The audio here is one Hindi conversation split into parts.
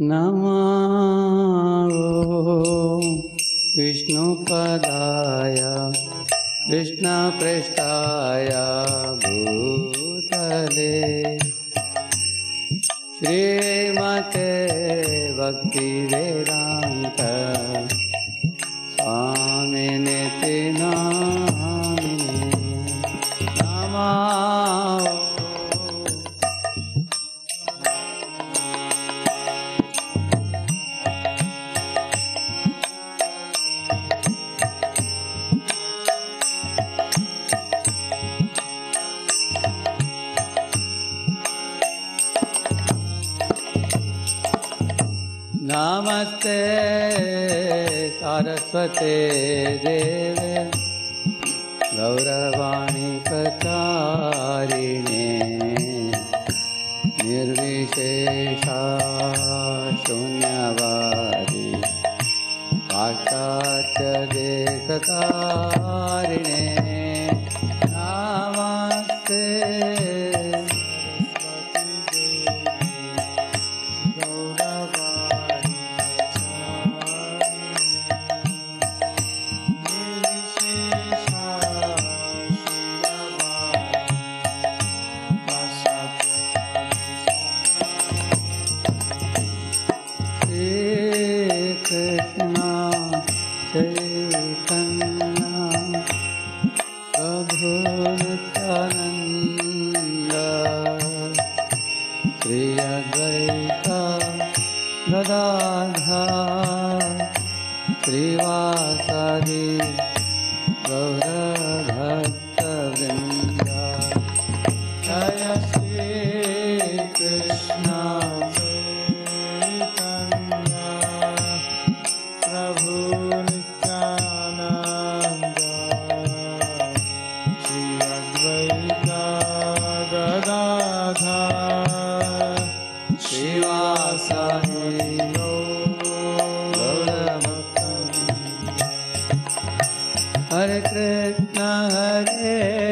नमो विष्णुपदाय कृष्णपृष्ठाय भूतले। श्रीमते भक्तिवेदान्त नमस्ते सारस्वते सारस्वती गौरवाणी ककारिणे निर्विशेषा शून्यवादि। पाश्चात्यदेशतारिणे कृष्ण हरे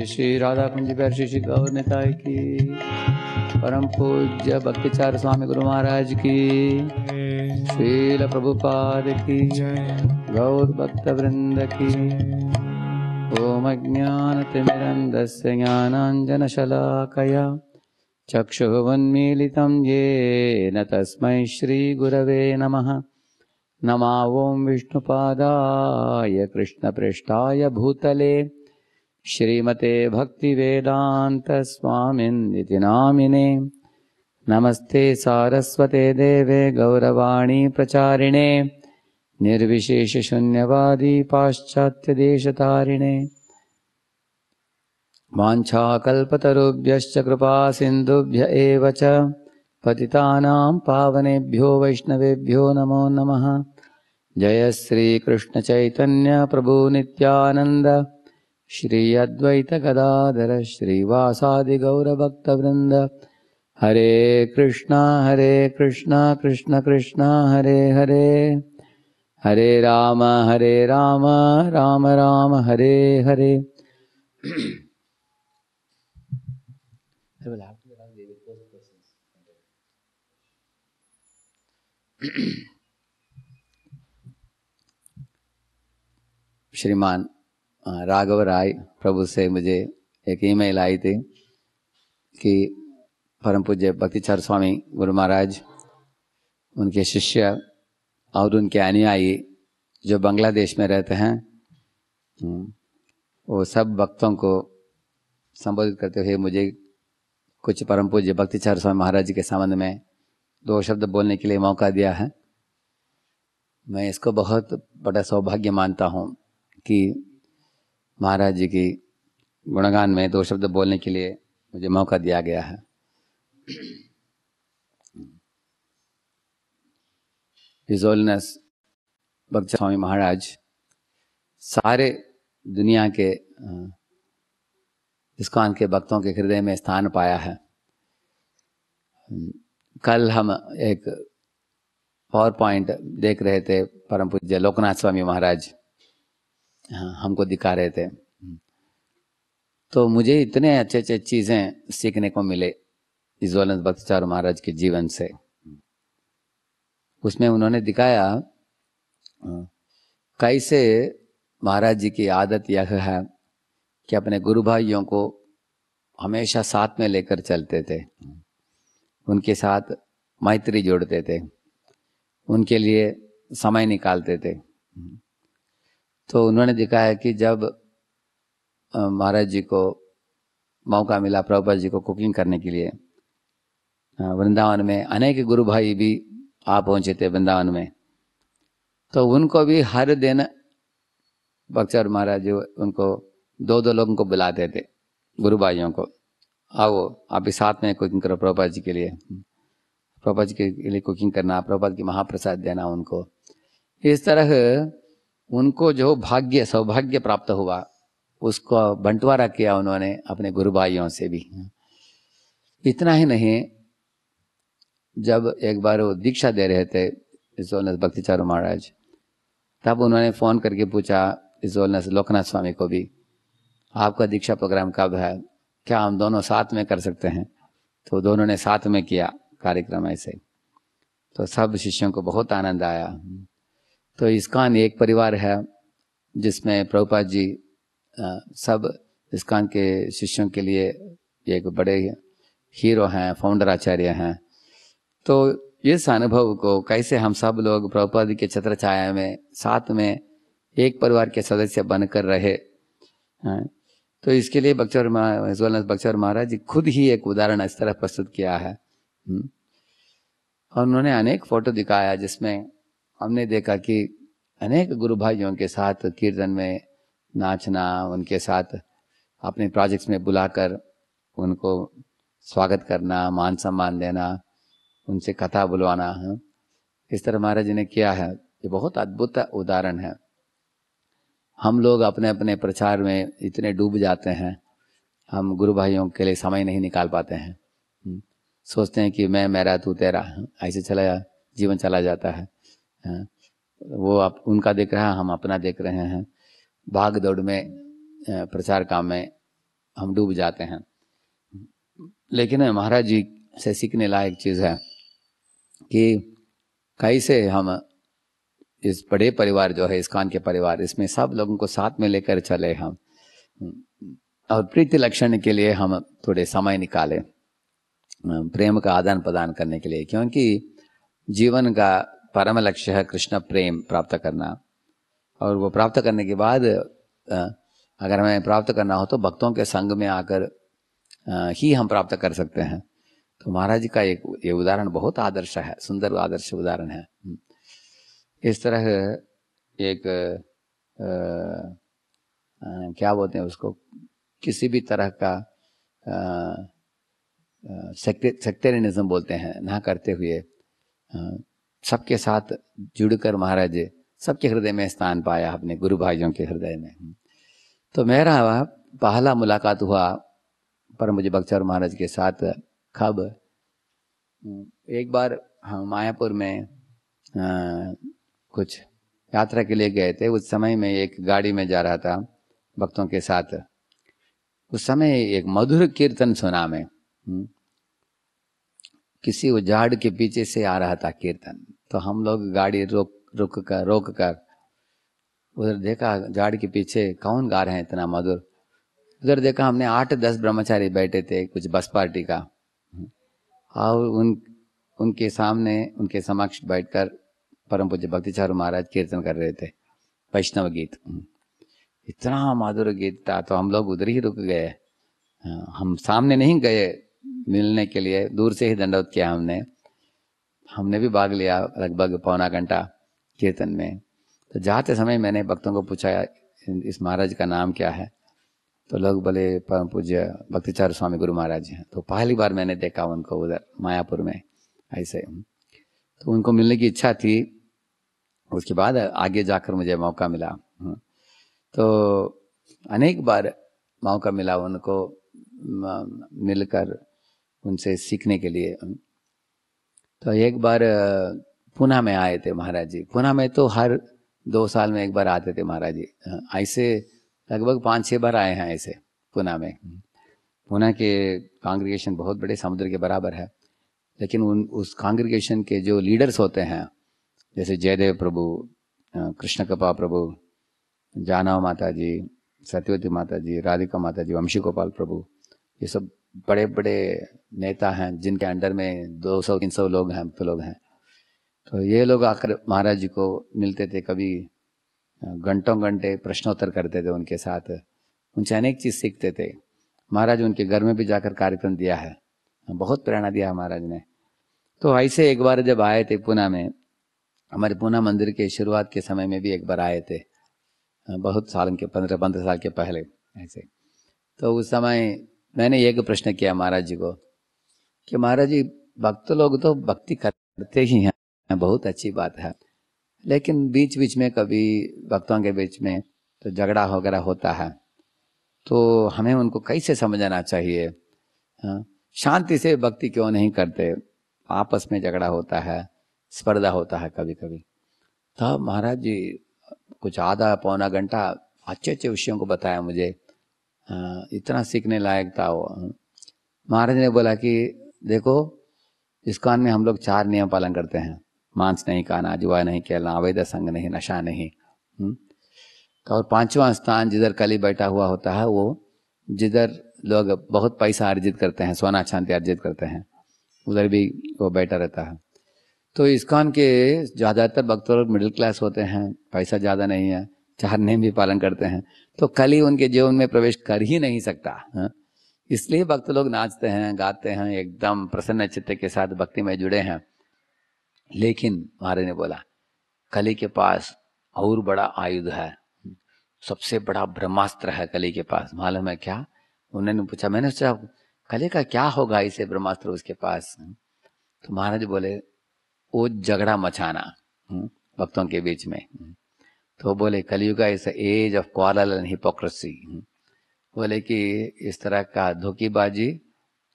श्री श्री राधा कुंज पर श्री श्री गौर निताय की। परम पूज्य भक्तिचार स्वामी गुरु महाराज की। श्रील प्रभुपाद की। गौर भक्त वृंद की। ओम ज्ञानतिमिरन्दस्य ज्ञानाञ्जनशलाकया चक्षुरुन्मीलितं येन तस्मै श्रीगुरवे नमः। नमा ॐ विष्णुपादाय कृष्णपृष्ठाय भूतले। श्रीमते भक्तिवेदान्तस्वामिन्निति नामिने। नमस्ते सारस्वते देवे गौरवाणी प्रचारिणे। निर्विशेषशून्यवादी पाश्चात्यदेशतारिणे। वाञ्छाकल्पतरुभ्यश्च कृपा सिन्धुभ्य एव च। पतितानां पावनेभ्यो वैष्णवेभ्यो नमो नमः। जय श्रीकृष्णचैतन्य प्रभु नित्यानन्द श्री अद्वैतगदाधर श्रीवासादिगौरभक्तवृन्द। हरे कृष्णा हरे कृष्णा, कृष्ण कृष्णा, हरे हरे। हरे राम हरे राम राम राम, हरे हरे। श्रीमान राघव राय प्रभु से मुझे एक ईमेल आई थी कि परम पूज्य भक्तिचार स्वामी गुरु महाराज उनके शिष्य और उनके अनुयायी जो बांग्लादेश में रहते हैं वो सब भक्तों को संबोधित करते हुए मुझे कुछ परम पूज्य भक्तिचार स्वामी महाराज जी के संबंध में दो शब्द बोलने के लिए मौका दिया है मैं इसको बहुत बड़ा सौभाग्य मानता हूँ कि महाराज जी की गुणगान में दो शब्द बोलने के लिए मुझे मौका दिया गया है। भक्त स्वामी महाराज सारे दुनिया के इस्कॉन के भक्तों के हृदय में स्थान पाया है। कल हम एक पावर पॉइंट देख रहे थे परम पूज्य लोकनाथ स्वामी महाराज। हाँ, हमको दिखा रहे थे। तो मुझे इतने अच्छे अच्छे चीज़ें सीखने को मिले इज्वलन भक्तचार महाराज के जीवन से। उसमें उन्होंने दिखाया कैसे महाराज जी की आदत यह है कि अपने गुरु भाइयों को हमेशा साथ में लेकर चलते थे। उनके साथ मैत्री जोड़ते थे। उनके लिए समय निकालते थे। तो उन्होंने देखा है कि जब महाराज जी को मौका मिला प्रभुपाद जी को कुकिंग करने के लिए वृंदावन में अनेक गुरु भाई भी आ पहुँचे थे वृंदावन में। तो उनको भी हर दिन बक्सर महाराज जी उनको दो दो लोगों को बुलाते थे, गुरु भाइयों को। आओ, आप भी साथ में कुकिंग करो प्रभुपाद जी के लिए। प्रभुपाद जी के लिए कुकिंग करना, प्रभुपाद की महाप्रसाद देना उनको। इस तरह उनको जो भाग्य, सौभाग्य प्राप्त हुआ, उसको बंटवारा किया उन्होंने अपने गुरु भाइयों से भी। इतना ही नहीं, जब एक बार वो दीक्षा दे रहे थे इजोलनस भक्तिचारू महाराज, तब उन्होंने फ़ोन करके पूछा इजोलनस लोकनाथ स्वामी को भी, आपका दीक्षा प्रोग्राम कब है? क्या हम दोनों साथ में कर सकते हैं? तो दोनों ने साथ में किया कार्यक्रम ऐसे। तो सब शिष्यों को बहुत आनंद आया। तो इसकान एक परिवार है, जिसमें प्रभुपाद जी सब इसकान के शिष्यों के लिए एक बड़े हीरो हैं फाउंडर आचार्य हैं। तो इस अनुभव को कैसे हम सब लोग प्रभुपाद के छत्र छाया में, साथ में एक परिवार के सदस्य बनकर रहे? तो इसके लिए बक्चर बक्चर महाराज जी खुद ही एक उदाहरण इस तरह प्रस्तुत किया है। हम्म। और उन्होंने अनेक फ़ोटो दिखाया, जिसमें हमने देखा कि अनेक गुरु भाइयों के साथ कीर्तन में नाचना, उनके साथ अपने प्रोजेक्ट्स में बुलाकर उनको स्वागत करना, मान सम्मान देना, उनसे कथा बुलवाना, है। इस तरह महाराज जी ने किया है। ये बहुत अद्भुत उदाहरण है। हम लोग अपने अपने प्रचार में इतने डूब जाते हैं। हम गुरु भाइयों के लिए समय नहीं निकाल पाते हैं। हम्म। सोचते हैं कि मैं, मेरा, तू, तेरा ऐसे चला, जीवन चला जाता है। हाँ। वो आप, उनका देख रहा है, हम अपना देख रहे हैं। भाग दौड़ में प्रचार काम में हम डूब जाते हैं। लेकिन महाराज जी से सीखने लायक चीज़ है कि कैसे हम इस बड़े परिवार जो है, इस इस्कान के परिवार, इसमें सब लोगों को साथ में लेकर चले हम। और प्रीति लक्षण के लिए हम थोड़े समय निकाले प्रेम का आदान प्रदान करने के लिए, क्योंकि जीवन का परम लक्ष्य है कृष्ण प्रेम प्राप्त करना। और वो प्राप्त करने के बाद अगर हमें प्राप्त करना हो तो भक्तों के संग में आकर ही हम प्राप्त कर सकते हैं। तो महाराज जी का एक ये उदाहरण बहुत आदर्श है सुंदर आदर्श उदाहरण है। इस तरह एक अ, अ, क्या बोलते हैं उसको? किसी भी तरह का सेक्टेरियनिज्म बोलते हैं ना करते हुए सबके साथ जुड़कर महाराज सबके हृदय में स्थान पाया अपने गुरु भाइयों के हृदय में। तो मेरा पहला मुलाकात हुआ पर मुझे बक्सर महाराज के साथ कब? एक बार हम मायापुर में अ, कुछ यात्रा के लिए गए थे। उस समय में एक गाड़ी में जा रहा था भक्तों के साथ। उस समय एक मधुर कीर्तन सुना मैं। किसी उजाड़ के पीछे से आ रहा था कीर्तन। तो हम लोग गाड़ी रोक रुक कर रोक कर उधर देखा झाड़ के पीछे कौन गा रहे हैं इतना मधुर? उधर देखा हमने आठ दस ब्रह्मचारी बैठे थे कुछ बस पार्टी का। और उन उनके सामने उनके समक्ष बैठकर परम पूज्य भक्तिचारू महाराज कीर्तन कर रहे थे वैष्णव गीत। इतना मधुर गीत था तो हम लोग उधर ही रुक गए। हाँ, हम सामने नहीं गए मिलने के लिए, दूर से ही दंडवत किया हमने। हमने भी भाग लिया लगभग पौना घंटा कीर्तन में। तो जाते समय मैंने भक्तों को पूछा, इस महाराज का नाम क्या है? तो लोग बोले, परम पूज्य भक्तिचार्य स्वामी गुरु महाराज हैं। तो पहली बार मैंने देखा उनको उधर, मायापुर में, ऐसे। तो उनको मिलने की इच्छा थी। उसके बाद आगे जाकर मुझे मौका मिला। हम्म। तो अनेक बार मौका मिला उनको मिलकर। उनसे सीखने के लिए। तो एक बार पुणे में आए थे महाराज जी। पुणे में तो हर दो साल में एक बार आते थे महाराज जी। ऐसे लगभग पाँच छः बार आए हैं ऐसे पुणे में। पुणे के कांग्रेगेशन बहुत बड़े समुद्र के बराबर है। लेकिन उन उस कांग्रेगेशन के जो लीडर्स होते हैं जैसे जयदेव प्रभु कृष्ण कपा प्रभु जानव माता जी सत्यवती माता जी राधिका माता जी वंशी गोपाल प्रभु ये सब बड़े बड़े नेता हैं, जिनके अंडर में 200 300 लोग हैं लोग हैं। तो ये लोग आकर महाराज जी को मिलते थे, कभी घंटों घंटे प्रश्नोत्तर करते थे उनके साथ। उनसे अनेक चीज़ सीखते थे। महाराज उनके घर में भी जाकर कार्यक्रम दिया है। बहुत प्रेरणा दिया महाराज ने। तो ऐसे एक बार जब आए थे पुणे में, हमारे पुणे मंदिर के शुरुआत के समय में भी एक बार आए थे। बहुत साल के, पंद्रह पंद्रह साल के पहले ऐसे। तो उस समय मैंने एक प्रश्न किया महाराज जी को कि महाराज जी भक्त लोग तो भक्ति करते ही हैं बहुत अच्छी बात है। लेकिन बीच बीच में कभी भक्तों के बीच में तो झगड़ा वगैरह होता है तो हमें उनको कैसे समझाना चाहिए? हाँ, शांति से भक्ति क्यों नहीं करते? आपस में झगड़ा होता है स्पर्धा होता है कभी कभी तो महाराज जी कुछ आधा पौना घंटा अच्छे अच्छे विषयों को बताया मुझे। इतना सीखने लायक था वो। महाराज ने बोला कि, देखो, इस कान में हम लोग चार नियम पालन करते हैं। मांस नहीं खाना, जुआ नहीं खेलना, अवैध संग नहीं, नशा नहीं? और पांचवा स्थान जिधर कली बैठा हुआ होता है, वो जिधर लोग बहुत पैसा अर्जित करते हैं, सोना चांदी अर्जित करते हैं, उधर भी वो बैठा रहता है। तो इस्कॉन के ज़्यादातर भक्त लोग मिडिल क्लास होते हैं, पैसा ज़्यादा नहीं है। चार नियम भी पालन करते हैं। तो कली उनके जीवन में प्रवेश कर ही नहीं सकता हाँ? इसलिए भक्त लोग नाचते हैं, गाते हैं, एकदम प्रसन्न चित्त के साथ भक्ति में जुड़े हैं। लेकिन महाराज ने बोला, कली के पास और बड़ा आयुध है। सबसे बड़ा ब्रह्मास्त्र है कली के पास। मालूम है क्या? उन्होंने पूछा, मैंने सोचा, कली का क्या होगा इसे ब्रह्मास्त्र उसके पास? तो महाराज बोले वो झगड़ा मचाना भक्तों के बीच में। तो बोले Kalyug is age of quarrel and hypocrisy बोले कि इस तरह का धोखेबाजी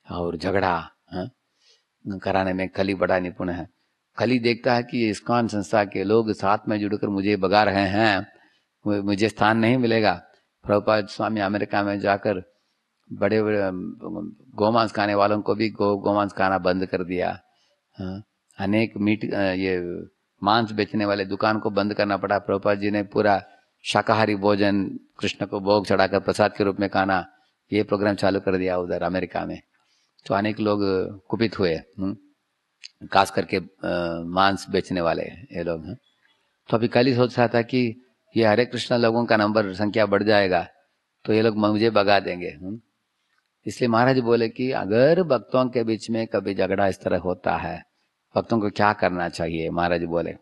और झगड़ा कराने में कली बड़ा निपुण है। कली देखता है कि इस्कॉन संस्था के लोग साथ में जुड़कर मुझे बगा रहे हैं। मुझे स्थान नहीं मिलेगा। प्रभुपाद स्वामी अमेरिका में जाकर बड़े बड़े गोमांस खाने वालों को भी गो गोमांस खाना बंद कर दिया। हाँ, अनेक मीट ये मांस बेचने वाले दुकान को बंद करना पड़ा। प्रभुपाद जी ने पूरा शाकाहारी भोजन कृष्ण को भोग चढ़ाकर प्रसाद के रूप में खाना ये प्रोग्राम चालू कर दिया उधर अमेरिका में। तो अनेक लोग कुपित हुए हम्म, खास करके मांस बेचने वाले ये लोग हैं तो अभी कल ही सोच रहा था कि ये हरे कृष्णा लोगों का नंबर संख्या बढ़ जाएगा तो ये लोग मुझे भगा देंगे हम्म। इसलिए महाराज बोले कि अगर भक्तों के बीच में कभी झगड़ा इस तरह होता है भक्तों को क्या करना चाहिए? महाराज बोले,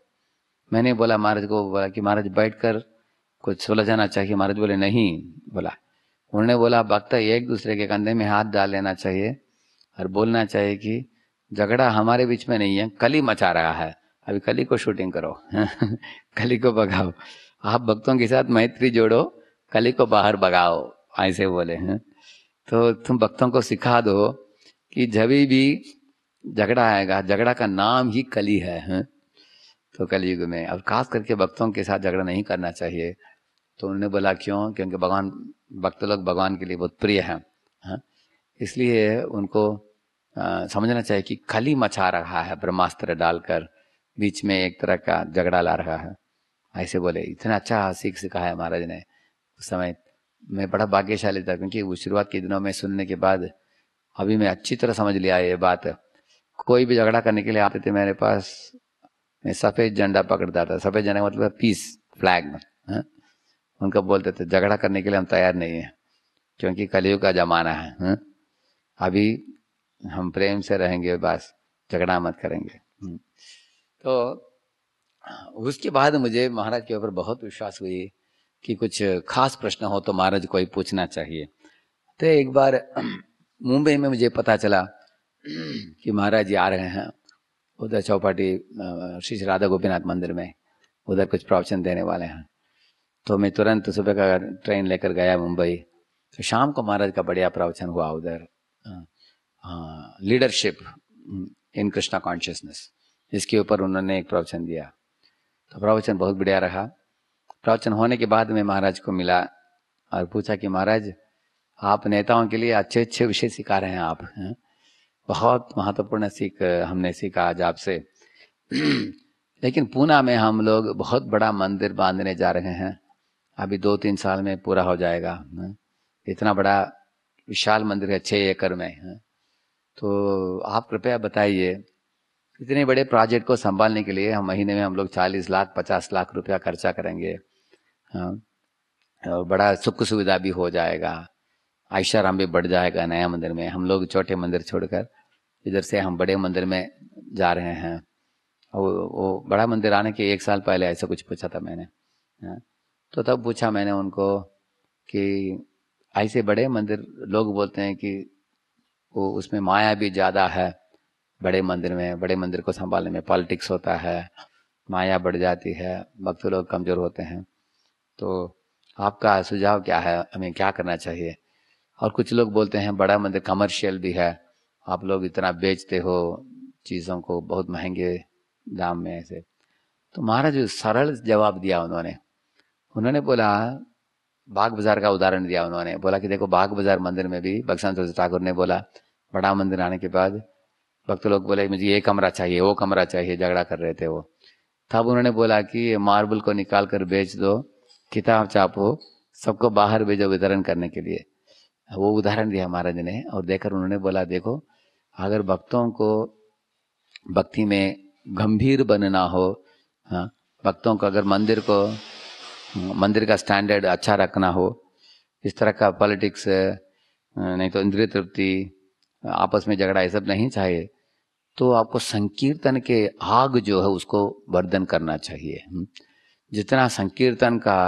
मैंने बोला, महाराज को बोला कि महाराज बैठकर कुछ सुलझाना चाहिए। महाराज बोले, नहीं। बोला। उन्होंने बोला, भक्त एक दूसरे के कंधे में हाथ डाल लेना चाहिए और बोलना चाहिए कि झगड़ा हमारे बीच में नहीं है, कली मचा रहा है। अभी कली को शूटिंग करो। कली को भगाओ। आप भक्तों के साथ मैत्री जोड़ो, कली को बाहर भगाओ। ऐसे बोले। हैं तो तुम भक्तों को सिखा दो कि जब भी झगड़ा आएगा झगड़ा का नाम ही कली है हैं? तो कलयुग में। अब खास करके भक्तों के साथ झगड़ा नहीं करना चाहिए। तो उन्होंने बोला क्यों? क्योंकि भगवान भक्त लोग भगवान के लिए बहुत प्रिय हैं हाँ? इसलिए उनको आ, समझना चाहिए कि कली मचा रहा है ब्रह्मास्त्र डालकर बीच में एक तरह का झगड़ा ला रहा है। ऐसे बोले। इतना अच्छा सीख सिखा है महाराज ने। उस समय मैं बड़ा भाग्यशाली था क्योंकि वो शुरुआत के दिनों में सुनने के बाद अभी मैं अच्छी तरह समझ लिया ये बात। कोई भी झगड़ा करने के लिए आते थे मेरे पास, मैं सफ़ेद झंडा पकड़ता था सफ़ेद झंडा मतलब पीस फ्लैग में हाँ? उनको बोलते थे, झगड़ा करने के लिए हम तैयार नहीं है, क्योंकि कलयुग का जमाना है हाँ? अभी हम प्रेम से रहेंगे, बस झगड़ा मत करेंगे हम्म। तो उसके बाद मुझे महाराज के ऊपर बहुत विश्वास हुई कि कुछ खास प्रश्न हो तो महाराज को ही पूछना चाहिए तो एक बार मुंबई में मुझे पता चला कि महाराज जी आ रहे हैं। उधर चौपाटी श्री राधा गोपीनाथ मंदिर में उधर कुछ प्रवचन देने वाले हैं। तो मैं तुरंत सुबह का ट्रेन लेकर गया मुंबई। तो शाम को महाराज का बढ़िया प्रवचन हुआ उधर। लीडरशिप इन कृष्णा कॉन्शियसनेस इसके ऊपर उन्होंने एक प्रवचन दिया। तो प्रवचन बहुत बढ़िया रहा। प्रवचन होने के बाद मैं महाराज को मिला और पूछा कि महाराज, आप नेताओं के लिए अच्छे अच्छे विषय सिखा रहे हैं आप, हैं? बहुत महत्वपूर्ण सीख, हमने सीखा आज आपसे। लेकिन पूना में हम लोग बहुत बड़ा मंदिर बांधने जा रहे हैं। अभी दो तीन साल में पूरा हो जाएगा? इतना बड़ा विशाल मंदिर है छः एकड़ में। तो आप कृपया बताइए, इतने बड़े प्रोजेक्ट को संभालने के लिए हम महीने में हम लोग चालीस लाख, पचास लाख रुपया खर्चा करेंगे। हाँ बड़ा सुख सुविधा भी हो जाएगा। आयशाराम भी बढ़ जाएगा नया मंदिर में। हम लोग छोटे मंदिर छोड़कर इधर से हम बड़े मंदिर में जा रहे हैं। और वो बड़ा मंदिर आने के एक साल पहले ऐसा कुछ पूछा था मैंने। हाँ, तो तब पूछा मैंने उनको कि ऐसे बड़े मंदिर लोग बोलते हैं कि वो उसमें माया भी ज़्यादा है बड़े मंदिर में। बड़े मंदिर को संभालने में पॉलिटिक्स होता है माया बढ़ जाती है भक्त लोग कमज़ोर होते हैं। तो आपका सुझाव क्या है? हमें क्या करना चाहिए? और कुछ लोग बोलते हैं, बड़ा मंदिर कमर्शियल भी है। आप लोग इतना बेचते हो, चीज़ों को बहुत महँगे दाम में ऐसे। तो महाराज सरल जवाब दिया उन्होंने। उन्होंने बोला, बाग बाज़ार का उदाहरण दिया उन्होंने। बोला कि देखो, बाग बाज़ार मंदिर में भी भगवान तुलसी ठाकुर ने बोला, बड़ा मंदिर आने के बाद भक्त लोग बोले, मुझे ये कमरा चाहिए, वो कमरा चाहिए, झगड़ा कर रहे थे वो। तब उन्होंने बोला कि, मार्बल को निकाल कर बेच दो, किताब चापो, सबको बाहर भेजो वितरण करने के लिए। वो उदाहरण दिया महाराज ने और देखकर उन्होंने बोला, देखो, अगर भक्तों को भक्ति में गंभीर बनना हो हाँ भक्तों को अगर मंदिर को, मंदिर का स्टैंडर्ड अच्छा रखना हो, इस तरह का पॉलिटिक्स नहीं तो इंद्रिय तृप्ति, आपस में झगड़ा, ये सब नहीं चाहिए तो आपको संकीर्तन के आग जो है उसको वर्धन करना चाहिए हम्म। जितना संकीर्तन का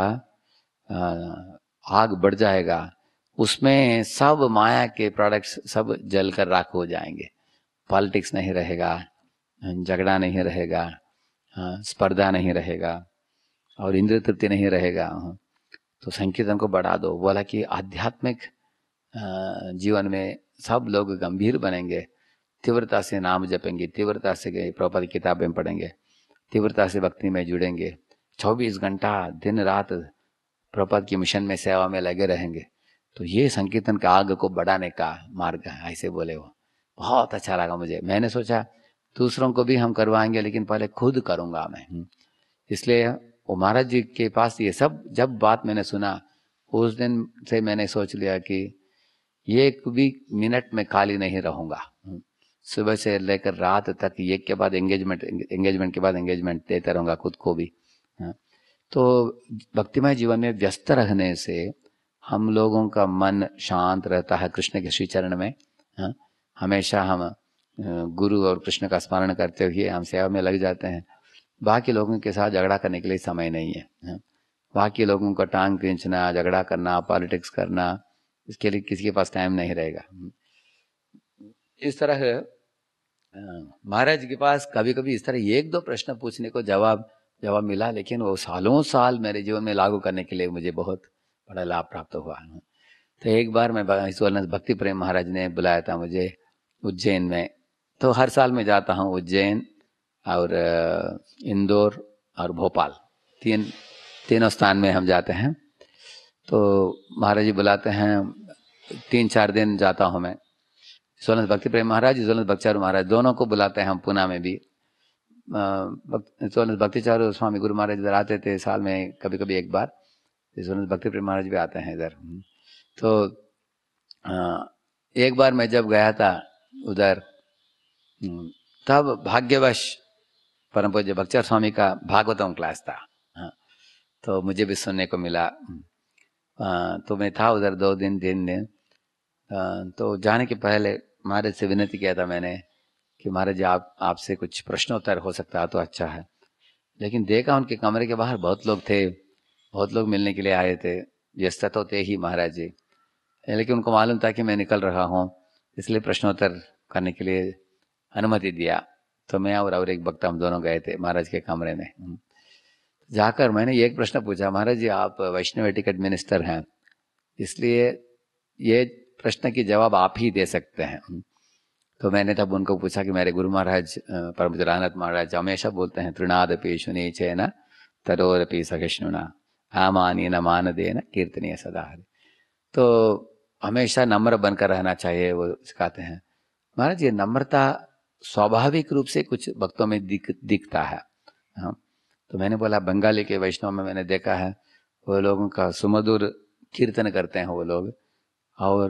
आग बढ़ जाएगा उसमें सब माया के प्रोडक्ट्स सब जलकर राख हो जाएँगे। पॉलिटिक्स नहीं रहेगा, झगड़ा नहीं रहेगा, स्पर्धा नहीं रहेगा, और इंद्र तृप्ति नहीं रहेगा। तो संकीर्तन को बढ़ा दो। बोला कि आध्यात्मिक जीवन में सब लोग गंभीर बनेंगे। तीव्रता से नाम जपेंगे, तीव्रता से गए, प्रभुपाद की किताबें पढ़ेंगे, तीव्रता से भक्ति में जुड़ेंगे। 24 घंटा दिन रात प्रभुपाद की मिशन में सेवा में लगे रहेंगे। तो ये संकीर्तन का आग को बढ़ाने का मार्ग है, ऐसे बोले वो बहुत अच्छा लगा मुझे मैंने सोचा, दूसरों को भी हम करवाएँगे, लेकिन पहले खुद करूँगा मैं हम्म। इसलिए वो महाराज जी के पास ये सब, जब बात मैंने सुना, उस दिन से मैंने सोच लिया कि एक भी मिनट में खाली नहीं रहूँगा हम्म। सुबह से लेकर रात तक एक के बाद एंगेजमेंट एंगेजमेंट के बाद एंगेजमेंट देता रहूँगा खुद को भी हाँ। तो भक्तिमय जीवन में व्यस्त रहने से हम लोगों का मन शांत रहता है कृष्ण के श्री चरण में हाँ। हमेशा हम गुरु और कृष्ण का स्मरण करते हुए हम सेवा में लग जाते हैं बाकी लोगों के साथ झगड़ा करने के लिए समय नहीं है हाँ। बाकी लोगों का टांग खींचना झगड़ा करना, पॉलिटिक्स करना, इसके लिए किसी के पास टाइम नहीं रहेगा इस तरह महाराज के पास कभी कभी इस तरह एक दो प्रश्न पूछने को जवाब जवाब मिला, लेकिन वो सालों साल मेरे जीवन में लागू करने के लिए मुझे बहुत बड़ा लाभ प्राप्त हुआ तो एक बार मैं ईश्वरनाथ भक्ति प्रेम महाराज ने बुलाया था मुझे उज्जैन में। तो हर साल मैं जाता हूँ उज्जैन और इंदौर और भोपाल। तीन, तीनों स्थान में हम जाते हैं। तो महाराज जी बुलाते हैं, तीन, चार दिन जाता हूँ मैं। सोलंस भक्ति प्रेम महाराज सोलंस भक्तिचारू महाराज, दोनों को बुलाते हैं हम पुणे में भी। सोलंस भक्तिचारू स्वामी गुरु महाराज इधर आते थे साल में कभी कभी एक बार। सोलंस भक्ति प्रेम महाराज भी आते हैं इधर। तो एक बार मैं जब गया था उधर हम्म, तब भाग्यवश परम पूज्य भक्तिचार स्वामी का भागवतम क्लास था। हाँ, तो मुझे भी सुनने को मिला। तो मैं था उधर दो दिन तीन दिन। तो जाने के पहले महाराज से विनती किया था मैंने कि महाराज आप आपसे कुछ प्रश्नोत्तर हो सकता है तो अच्छा है। लेकिन देखा उनके कमरे के बाहर बहुत लोग थे। बहुत लोग मिलने के लिए आए थे व्यस्त तो थे ही महाराज जी लेकिन उनको मालूम था कि मैं निकल रहा हूँ, इसलिए प्रश्नोत्तर करने के लिए अनुमति दिया तो मैं और और एक वक्ता हम दोनों गए थे महाराज के कमरे में। जाकर मैंने एक प्रश्न पूछा, महाराज जी, आप वैष्णव टिकट मिनिस्टर हैं, इसलिए ये प्रश्न की जवाब आप ही दे सकते हैं। तो मैंने तब उनको पूछा कि मेरे गुरु महाराज परम पूज्य महाराज, हमेशा बोलते हैं, तृणादपि शुनि चैन, तरोरपि सहिष्णुना आमानी न मान देना कीर्तनीय सदा हरि तो हमेशा नम्र बनकर रहना चाहिए, वो सिखाते हैं। महाराज, ये नम्रता स्वाभाविक रूप से कुछ भक्तों में दिख, दिखता है। हाँ। तो मैंने बोला, बंगाली के वैष्णव में मैंने देखा है, वो लोगों का सुमधुर कीर्तन करते हैं वो लोग, और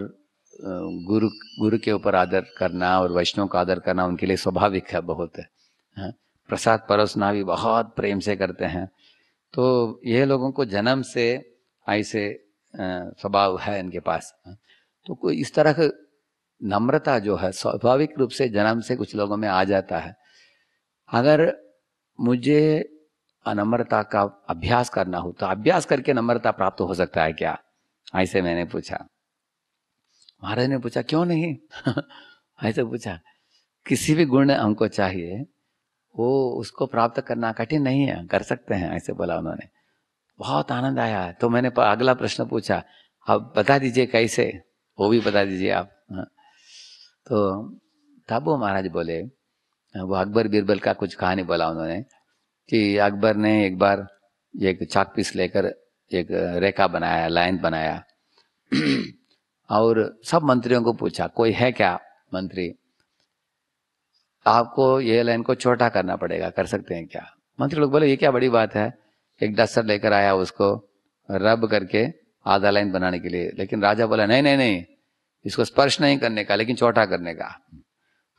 गुरु गुरु के ऊपर आदर करना और वैष्णव का आदर करना उनके लिए स्वाभाविक है बहुत। है हाँ? प्रसाद परोसना भी बहुत प्रेम से करते हैं। तो ये लोगों को जन्म से ऐसे स्वभाव है इनके पास? तो कोई इस तरह का नम्रता जो है, स्वाभाविक रूप से जन्म से कुछ लोगों में आ जाता है। अगर मुझे अनम्रता का अभ्यास करना हो तो अभ्यास करके नम्रता प्राप्त हो सकता है क्या? ऐसे मैंने पूछा। महाराज ने पूछा, क्यों नहीं? ऐसे पूछा, किसी भी गुण हमको चाहिए वो उसको प्राप्त करना कठिन नहीं है, कर सकते हैं, ऐसे बोला उन्होंने। बहुत आनंद आया। तो मैंने अगला प्रश्न पूछा अब बता दीजिए कैसे? वो भी बता दीजिए आप। हाँ। तो तब वो महाराज बोले, वो अकबर बीरबल का कुछ कहानी बोला उन्होंने, कि अकबर ने एक बार एक चाक पीस लेकर एक रेखा बनाया, लाइन बनाया। और सब मंत्रियों को पूछा, कोई है क्या मंत्री? आपको ये लाइन को छोटा करना पड़ेगा, कर सकते हैं क्या? मंत्री लोग बोले, ये क्या बड़ी बात है? एक डस्टर लेकर आया उसको, रब करके आधा लाइन बनाने के लिए। लेकिन राजा बोला, नहीं नहीं नहीं, इसको स्पर्श नहीं करने का, लेकिन छोटा करने का।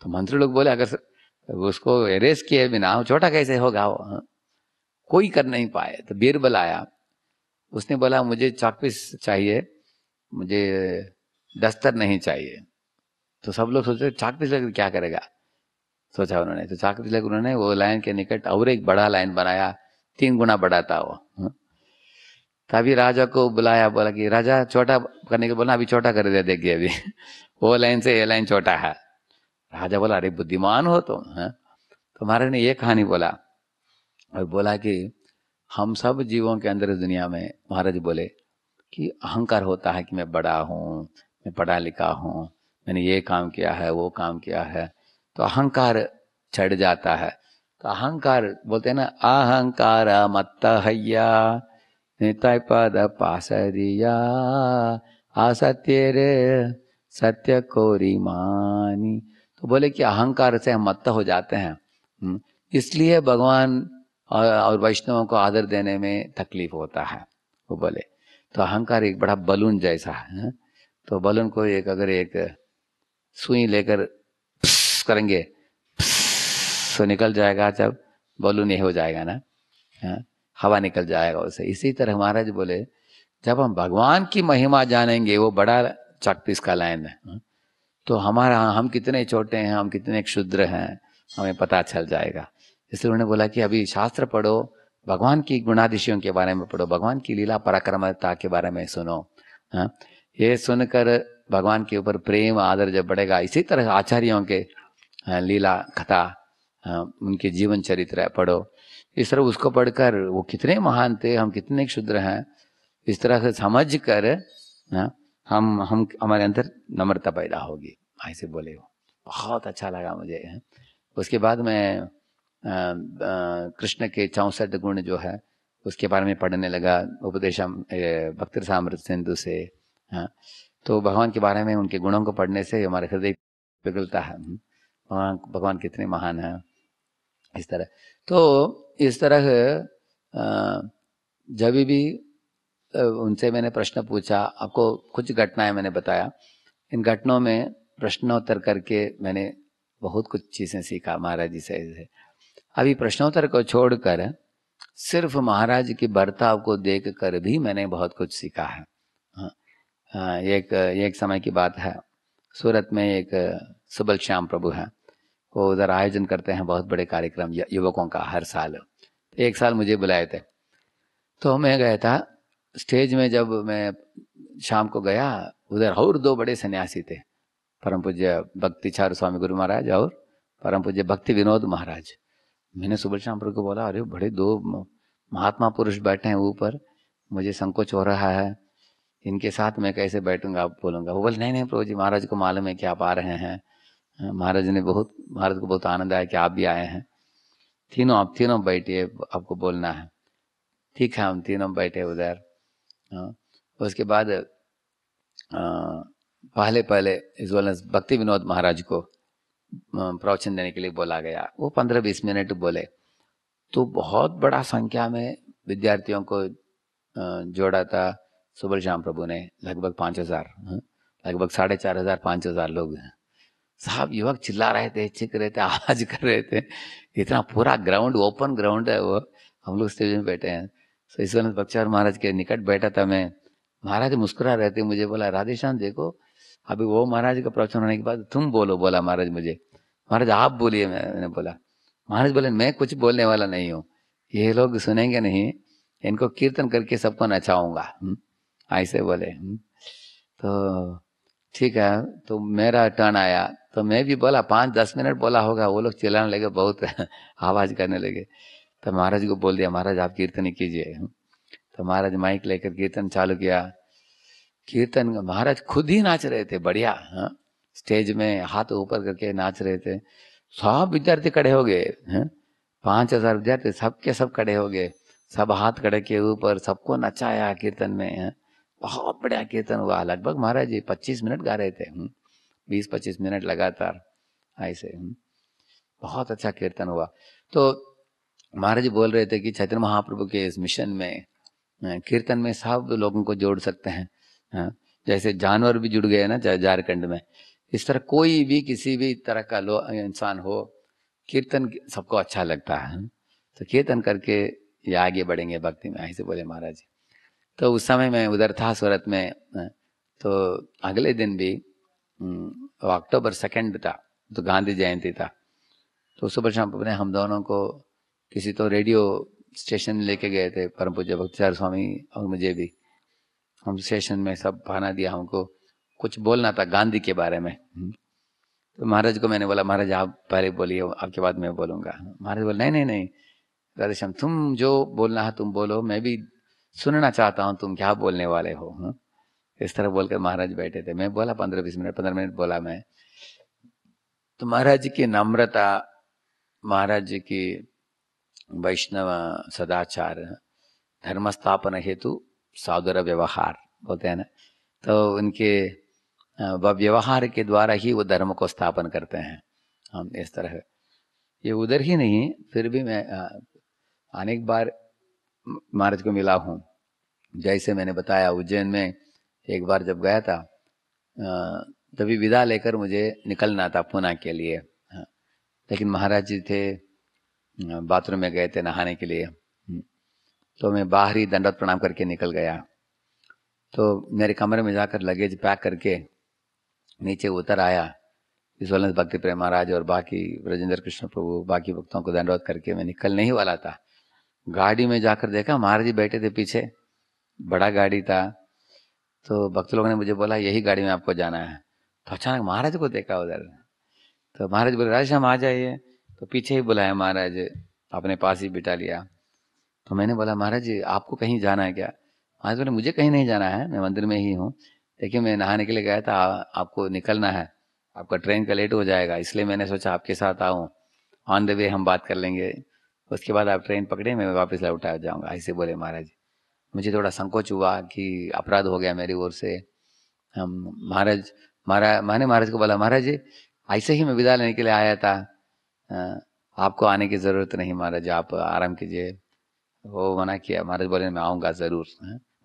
तो मंत्री लोग बोले, अगर उसको एरेस किए बिना छोटा कैसे होगा? वो? कोई कर नहीं पाए। तो बीरबल आया। उसने बोला, मुझे चाकपीस चाहिए, मुझे दस्तर नहीं चाहिए। तो सब लोग सोचते चाकपीस लेकर क्या करेगा? सोचा उन्होंने। तो चाकपीस लेकर उन्होंने वो लाइन के निकट और एक बड़ा लाइन बनाया। तीन गुना बड़ा था वो। हाँ? तभी राजा को बुलाया, बोला कि, राजा छोटा करने के बोला, अभी छोटा कर दे, देखिए अभी। वो लाइन से ये लाइन छोटा है। राजा बोला, अरे, बुद्धिमान हो तुम, है? तो महाराज ने ये कहानी बोला और बोला कि, हम सब जीवों के अंदर दुनिया में, महाराज बोले, कि अहंकार होता है कि मैं बड़ा हूँ, मैं पढ़ा लिखा हूँ, मैंने ये काम किया है, वो काम किया है। तो अहंकार चढ़ जाता है। तो अहंकार बोलते हैं ना अहंकार मत्त हैया निताय पद पासरिया असत्य रे सत्य कोरी मानी तो बोले कि अहंकार से हम मत्त हो जाते हैं। हम्म, इसलिए भगवान और, और वैष्णवों को आदर देने में तकलीफ़ होता है वो बोले। तो अहंकार एक बड़ा बलून जैसा है? तो बलून को एक अगर एक सुई लेकर करेंगे। तो निकल जाएगा जब बलून ये हो जाएगा ना हाँ, हवा निकल जाएगा उससे इसी तरह महाराज बोले जब हम भगवान की महिमा जानेंगे वो बड़ा चौतीस का लाइन है हाँ, तो हमारा हम कितने छोटे हैं हम कितने क्षुद्र हैं हमें पता चल जाएगा। इसलिए उन्होंने बोला कि अभी शास्त्र पढ़ो भगवान की गुणादिशियों के बारे में पढ़ो भगवान की लीला पराक्रमता के बारे में सुनो हाँ। ये सुनकर भगवान के ऊपर प्रेम आदर जब बढ़ेगा इसी तरह आचार्यों के लीला कथा हाँ, उनके जीवन चरित्र पढ़ो। इस तरह उसको पढ़कर वो कितने महान थे हम कितने क्षुद्र हैं। इस तरह से समझ कर हाँ, हम हम हमारे अंदर नम्रता पैदा होगी। ऐसे बोले वो बहुत अच्छा लगा मुझे। हाँ। उसके बाद में कृष्ण के चौसठ गुण जो है उसके बारे में पढ़ने लगा उपदेशम भक्त सामृत सिंधु से हाँ। तो भगवान के बारे में उनके गुणों को पढ़ने से हमारे हृदय पिघलता है। भगवान भगवान कितने महान हैं इस तरह। तो इस तरह जब भी उनसे मैंने प्रश्न पूछा आपको कुछ घटनाएँ मैंने बताया। इन घटनाओं में प्रश्नोत्तर करके मैंने बहुत कुछ चीज़ें सीखा महाराज जी से। से। अभी प्रश्नोत्तर को छोड़कर सिर्फ़ महाराज के बर्ताव को देख कर भी मैंने बहुत कुछ सीखा है। हाँ, हाँ, एक एक समय की बात है। सूरत में एक सुबल श्याम प्रभु हैं। वो उधर आयोजन करते हैं बहुत बड़े कार्यक्रम युवकों का हर साल। एक साल मुझे बुलाए थे। तो मैं गया था स्टेज में जब मैं शाम को गया उधर और दो बड़े सन्यासी थे परम पूज्य भक्ति चारू स्वामी गुरु महाराज और परम पूज्य भक्ति विनोद महाराज। मैंने सुबह शाम को बोला अरे बड़े दो महात्मा पुरुष बैठे हैं ऊपर मुझे संकोच हो रहा है इनके साथ मैं कैसे बैठूँगा? आप बोलूँगा। वो बोले नहीं नहीं प्रभु जी महाराज को मालूम है कि आप आ रहे हैं हाँ, महाराज ने बहुत महाराज को बहुत आनंद आया कि आप भी आए हैं। तीनों आप तीनों बैठिए आपको बोलना है। ठीक है हम तीनों बैठे उधर। हाँ, उसके बाद पहले पहले इस भक्ति विनोद महाराज को प्रवचन देने के लिए बोला गया। वो पंद्रह बीस मिनट बोले। तो बहुत बड़ा संख्या में विद्यार्थियों को जोड़ा था सुबल श्याम प्रभु ने लगभग पाँच हज़ार हाँ, लगभग साढ़े चार हज़ार पाँच हज़ार लोग हैं। साहब युवक चिल्ला रहे थे चिक रहे थे आवाज़ कर रहे थे। इतना पूरा ग्राउंड ओपन ग्राउंड है वो। हम लोग स्टेज में बैठे हैं। तो ईश्वर बख्तियार महाराज के निकट बैठा था मैं। महाराज मुस्कुरा रहे थे मुझे बोला राधेश्याम देखो अभी वो महाराज का प्रवचन होने के बाद तुम बोलो बोला महाराज मुझे। महाराज आप बोलिए मैंने बोला। महाराज बोले मैं कुछ बोलने वाला नहीं हूँ। ये लोग सुनेंगे नहीं। इनको कीर्तन करके सबको नचाऊँगा। हम्म, ऐसे बोले। हम्म। तो ठीक है तो मेरा टर्न आया। तो मैं भी बोला, पाँच दस मिनट बोला होगा, वो लोग चिल्लाने लगे, बहुत आवाज़ करने लगे। तो महाराज को बोल दिया, महाराज, आप कीर्तन ही कीजिए। तो महाराज माइक लेकर कीर्तन चालू किया। कीर्तन, महाराज खुद ही नाच रहे थे, बढ़िया हाँ। स्टेज में हाथ ऊपर करके नाच रहे थे। सब विद्यार्थी खड़े हो गए, हैं। पाँच हज़ार विद्यार्थी, सबके सब खड़े हो गए। सब हाथ खड़े के ऊपर, सबको नचाया कीर्तन में, हैं? बहुत बढ़िया कीर्तन हुआ। लगभग महाराज जी पच्चीस मिनट गा रहे थे। बीस पच्चीस मिनट लगातार ऐसे। हम्म। बहुत अच्छा कीर्तन हुआ। तो महाराज जी बोल रहे थे कि चैतन्य महाप्रभु के इस मिशन में कीर्तन में सब लोगों को जोड़ सकते हैं। हाँ, जैसे जानवर भी जुड़ गए ना झारखंड में। इस तरह कोई भी किसी भी तरह का इंसान हो कीर्तन सबको अच्छा लगता है। तो कीर्तन करके ये आगे बढ़ेंगे भक्ति में। ऐसे बोले महाराज जी। तो उस समय मैं उधर था सूरत में तो अगले दिन भी अक्टूबर सेकेंड था तो गांधी जयंती था। तो सुबह शाम ने हम दोनों को किसी तो रेडियो स्टेशन लेके गए थे परम पूज्य भक्तिचार स्वामी और मुझे भी। हम स्टेशन में सब बहाना दिया हमको कुछ बोलना था गांधी के बारे में। हम्म। तो महाराज को मैंने बोला महाराज आप पहले बोलिए आपके बाद मैं बोलूँगा। महाराज बोले नहीं नहीं नहीं राधेश्याम तुम जो बोलना है तुम बोलो मैं भी सुनना चाहता हूँ तुम क्या बोलने वाले हो हाँ? इस तरह बोलकर महाराज बैठे थे। मैं बोला, पंद्रह बीस मिनट, पंद्रह मिनट बोला मैं। तो महाराज जी की नम्रता, महाराज जी की वैष्णव सदाचार धर्म स्थापन हेतु सादर व्यवहार, बोलते हैं ना? तो उनके व्यवहार के द्वारा ही वो धर्म को स्थापन करते हैं। हम इस तरह। ये उधर ही नहीं, फिर भी मैं अनेक बार महाराज को मिला हूँ जैसे मैंने बताया, उज्जैन में एक बार जब गया था तभी विदा लेकर मुझे निकलना था पूना के लिए हाँ। लेकिन महाराज जी थे बाथरूम में गए थे नहाने के लिए हम्म। तो मैं बाहर ही दंडवत प्रणाम करके निकल गया तो मेरे कमरे में जाकर लगेज पैक करके नीचे उतर आया विश्वनाथ भक्ति प्रेम महाराज और बाकी ब्रजेंद्र कृष्ण प्रभु, बाकी भक्तों को दंडवत करके मैं निकलने ही वाला था गाड़ी में जाकर देखा, महाराज जी बैठे थे पीछे। बड़ा गाड़ी था। तो भक्त लोगों ने मुझे बोला, यही गाड़ी में आपको जाना है। तो अचानक महाराज को देखा उधर। तो महाराज बोले हम आ जाइए। तो पीछे ही बुलाया महाराज, अपने पास ही बिठा लिया। तो मैंने बोला, महाराज आपको कहीं जाना है क्या? महाराज बोले, मुझे कहीं नहीं जाना है, मैं मंदिर में ही हूँ। देखिए, मैं नहाने के लिए गया था, आ- आपको निकलना है। आपका ट्रेन का लेट हो जाएगा, इसलिए मैंने सोचा आपके साथ आऊँ। ऑन द वे हम बात कर लेंगे। उसके बाद आप ट्रेन पकड़े, मैं वापस लौट आ जाऊँगा। ऐसे बोले महाराज। मुझे थोड़ा संकोच हुआ कि अपराध हो गया मेरी ओर से। हम महाराज महाराज मैंने महाराज को बोला, महाराज जी ऐसे ही मैं विदा लेने के लिए आया था। आपको आने की ज़रूरत नहीं महाराज, आप आराम कीजिए। वो मना किया, महाराज बोले, मैं आऊँगा ज़रूर।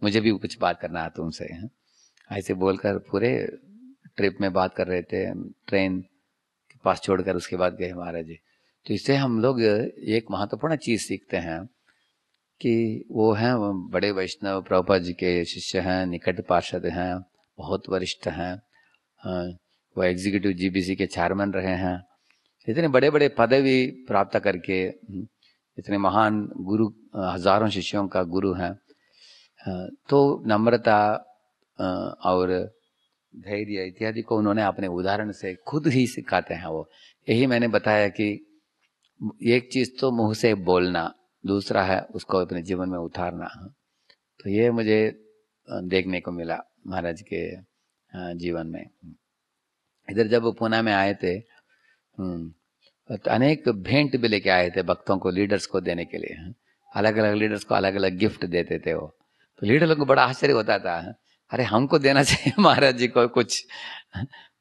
मुझे भी कुछ बात करना है तुमसे। ऐसे बोलकर पूरे ट्रिप में बात कर रहे थे। ट्रेन के पास छोड़कर उसके बाद गए महाराज। जी तो इससे हम लोग एक महत्वपूर्ण चीज़ सीखते हैं कि वो हैं बड़े वैष्णव प्रभुपाद जी के शिष्य हैं निकट पार्षद हैं बहुत वरिष्ठ हैं हाँ, वो एग्जीक्यूटिव जीबीसी के चेयरमैन रहे हैं। इतने बड़े बड़े पदवी प्राप्त करके इतने महान गुरु हज़ारों शिष्यों का गुरु हैं। तो नम्रता और धैर्य इत्यादि को उन्होंने अपने उदाहरण से खुद ही सिखाते हैं वो। यही मैंने बताया कि एक चीज़ तो मुँह से बोलना दूसरा है उसको अपने जीवन में उतारना। तो ये मुझे देखने को मिला महाराज के जीवन में। इधर जब पूना में आए थे हम्म, तो अनेक भेंट भी लेके आए थे भक्तों को लीडर्स को देने के लिए। अलग अलग लीडर्स को अलग अलग गिफ्ट देते थे वो। तो लीडर लोग को बड़ा आश्चर्य होता था अरे हमको देना चाहिए महाराज जी को कुछ।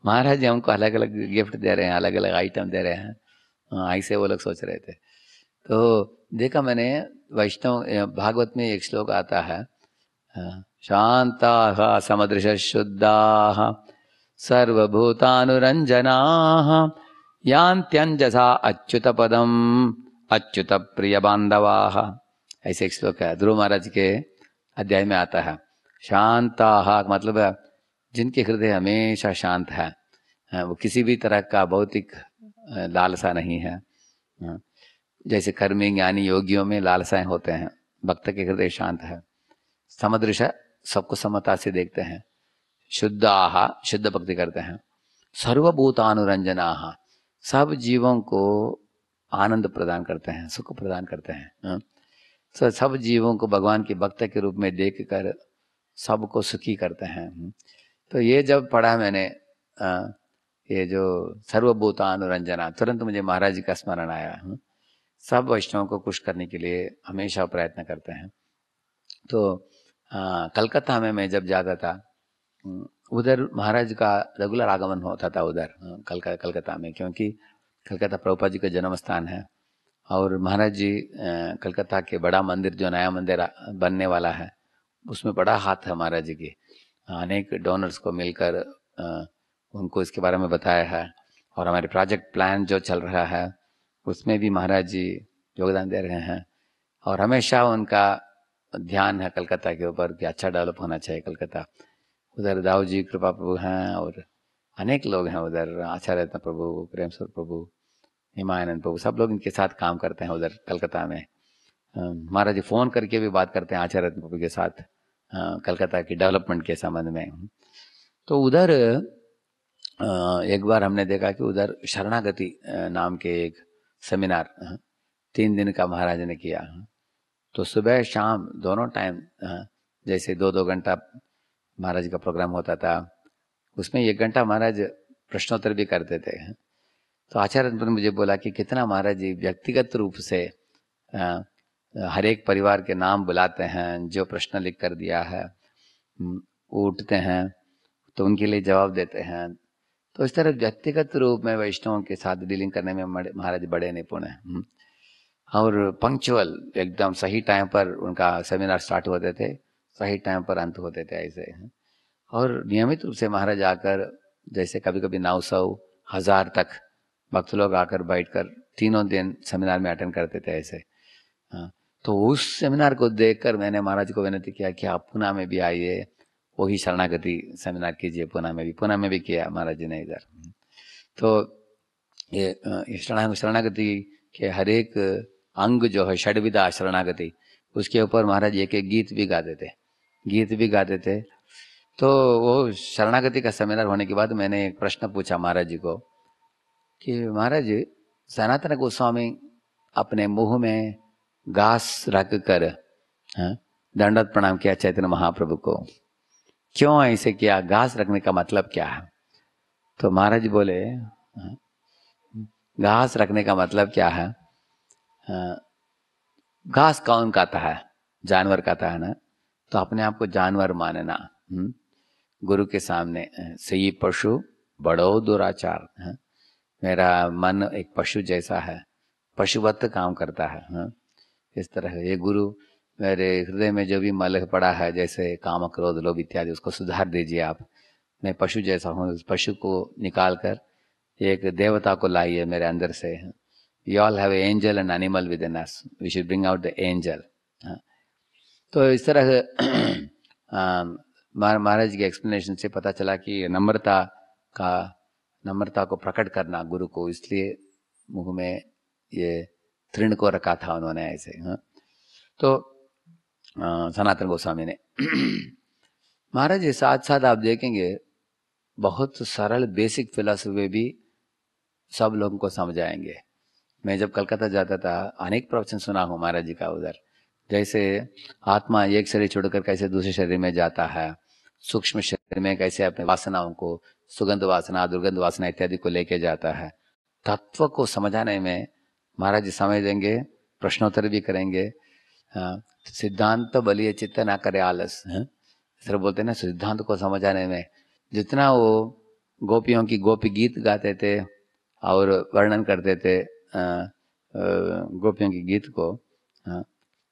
महाराज जी हमको अलग अलग गिफ्ट दे रहे हैं अलग अलग आइटम दे रहे हैं। हाँ, ऐसे वो लोग सोच रहे थे। तो देखा मैंने वैष्णव भागवत में एक श्लोक आता है शांता समदृश शुद्धा सर्वभूतानुरंजना यांत्यंजसा अच्युत पदम अच्युत प्रिय बांधवा ऐसे एक श्लोक है ध्रुव महाराज के अध्याय में आता है। शांता मतलब जिनके हृदय हमेशा शांत है वो किसी भी तरह का भौतिक लालसा नहीं है। हाँ, जैसे कर्मी ज्ञानी योगियों में लालसाएँ होते हैं भक्त के हृदय शांत है। समदृश सबको समता से देखते हैं शुद्ध आहा शुद्ध भक्ति करते हैं। सर्वभूतानुरंजना सब जीवों को आनंद प्रदान करते हैं सुख प्रदान करते हैं। हाँ। सब जीवों को भगवान के भक्त के रूप में देख कर सबको सुखी करते हैं। हम्म। तो ये जब पढ़ा मैंने ये जो सर्वभूतानुरंजना तुरंत मुझे महाराज जी का स्मरण आया हम्म। सब वैष्णवों को खुश करने के लिए हमेशा प्रयत्न करते हैं। तो कलकत्ता में मैं जब जाता था उधर महाराज का रेगुलर आगमन होता था उधर अ, कलका कलकत्ता में क्योंकि कलकत्ता प्रभुपाद जी का जन्म स्थान है। और महाराज जी कलकत्ता के बड़ा मंदिर जो नया मंदिर बनने वाला है उसमें बड़ा हाथ है महाराज जी के। अनेक डोनर्स को मिलकर उनको इसके बारे में बताया है और हमारे प्रोजेक्ट प्लान जो चल रहा है, उसमें भी महाराज जी योगदान दे रहे हैं। और हमेशा उनका ध्यान है कलकत्ता के ऊपर कि अच्छा डेवलप होना चाहिए कलकत्ता। उधर दाऊ जी कृपा प्रभु हैं और अनेक लोग हैं उधर आचार्य रत्न प्रभु प्रेम स्वरूप प्रभु हिमायनंद प्रभु, सब लोग इनके साथ काम करते हैं उधर कलकत्ता में। महाराज जी फ़ोन करके भी बात करते हैं आचार्य रत्न प्रभु के साथ कलकत्ता की डेवलपमेंट के संबंध में। तो उधर एक बार हमने देखा कि उधर शरणागति नाम के एक सेमिनार तीन दिन का महाराज ने किया तो सुबह शाम दोनों टाइम जैसे दो दो घंटा महाराज का प्रोग्राम होता था, उसमें एक घंटा महाराज प्रश्नोत्तर भी करते थे तो आचार्य ने मुझे बोला कि कितना महाराज जी व्यक्तिगत रूप से हर एक परिवार के नाम बुलाते हैं, जो प्रश्न लिख कर दिया है वो उठते हैं तो उनके लिए जवाब देते हैं तो इस तरह व्यक्तिगत रूप में वैष्णव के साथ डीलिंग करने में महाराज बड़े निपुण हैं। हम्म। और पंक्चुअल एकदम सही टाइम पर उनका सेमिनार स्टार्ट होते थे, सही टाइम पर अंत होते थे ऐसे और नियमित रूप से महाराज आकर, जैसे कभी कभी नौ सौ, हज़ार तक भक्त लोग आकर बैठकर तीनों दिन सेमिनार में अटेंड करते थे ऐसे हाँ। तो उस सेमिनार को देखकर मैंने महाराज को विनती किया कि आप पुणे में भी आइए वही शरणागति सेमिनार कीजिए पुणे में भी पुणे में भी किया महाराज जी ने इधर। तो ये शरणागति के हर एक अंग जो है षडविदा शरणागति उसके ऊपर महाराज एक एक गीत भी गाते थे गीत भी गाते थे। तो वो शरणागति का सेमिनार होने के बाद मैंने एक प्रश्न पूछा महाराज जी को कि महाराज सनातन गोस्वामी अपने मुँह में घास रख कर हाँ, दंडवत प्रणाम किया चैतन्य महाप्रभु को। क्यों ऐसे किया घास रखने का मतलब क्या है तो महाराज बोले हाँ, घास रखने का मतलब क्या है हाँ, घास कौन खाता है जानवर खाता है ना तो अपने आप को जानवर मानना हम्म? गुरु के सामने सही पशु बड़ो दुराचार हाँ? मेरा मन एक पशु जैसा है पशुवत काम करता है हाँ? इस तरह ये गुरु मेरे हृदय में जो भी मल पड़ा है, जैसे काम क्रोध, लोभ इत्यादि, उसको सुधार दीजिए आप। मैं पशु जैसा हूँ उस पशु को निकाल कर एक देवता को लाइए मेरे अंदर से। You all have angel and animal within us we should bring out the angel तो इस तरह महाराज की एक्सप्लेनेशन से पता चला कि नम्रता का, नम्रता को प्रकट करना गुरु को, इसलिए मुँह में ये तृण को रखा था उन्होंने ऐसे। हाँ। तो सनातन गोस्वामी ने। महाराज जी साथ साथ आप देखेंगे, बहुत सरल बेसिक फिलोसफी भी सब लोगों को समझाएँगे। मैं जब कलकत्ता जाता था, अनेक प्रवचन सुना हूँ महाराज जी का उधर। जैसे, आत्मा एक शरीर छोड़कर कैसे दूसरे शरीर में जाता है, सूक्ष्म शरीर में कैसे अपने वासनाओं को, सुगंध वासना, दुर्गंध वासना इत्यादि को लेके जाता है। तत्व को समझाने में महाराज जी समय देंगे, प्रश्नोत्तर भी करेंगे हाँ, सिद्धांत बलिए चित्त ना करे आलस हाँ? तरह बोलते ना सिद्धांत को समझाने में जितना वो गोपियों की गोपी गीत गाते थे और वर्णन करते थे अ, गोपियों की गीत को हाँ,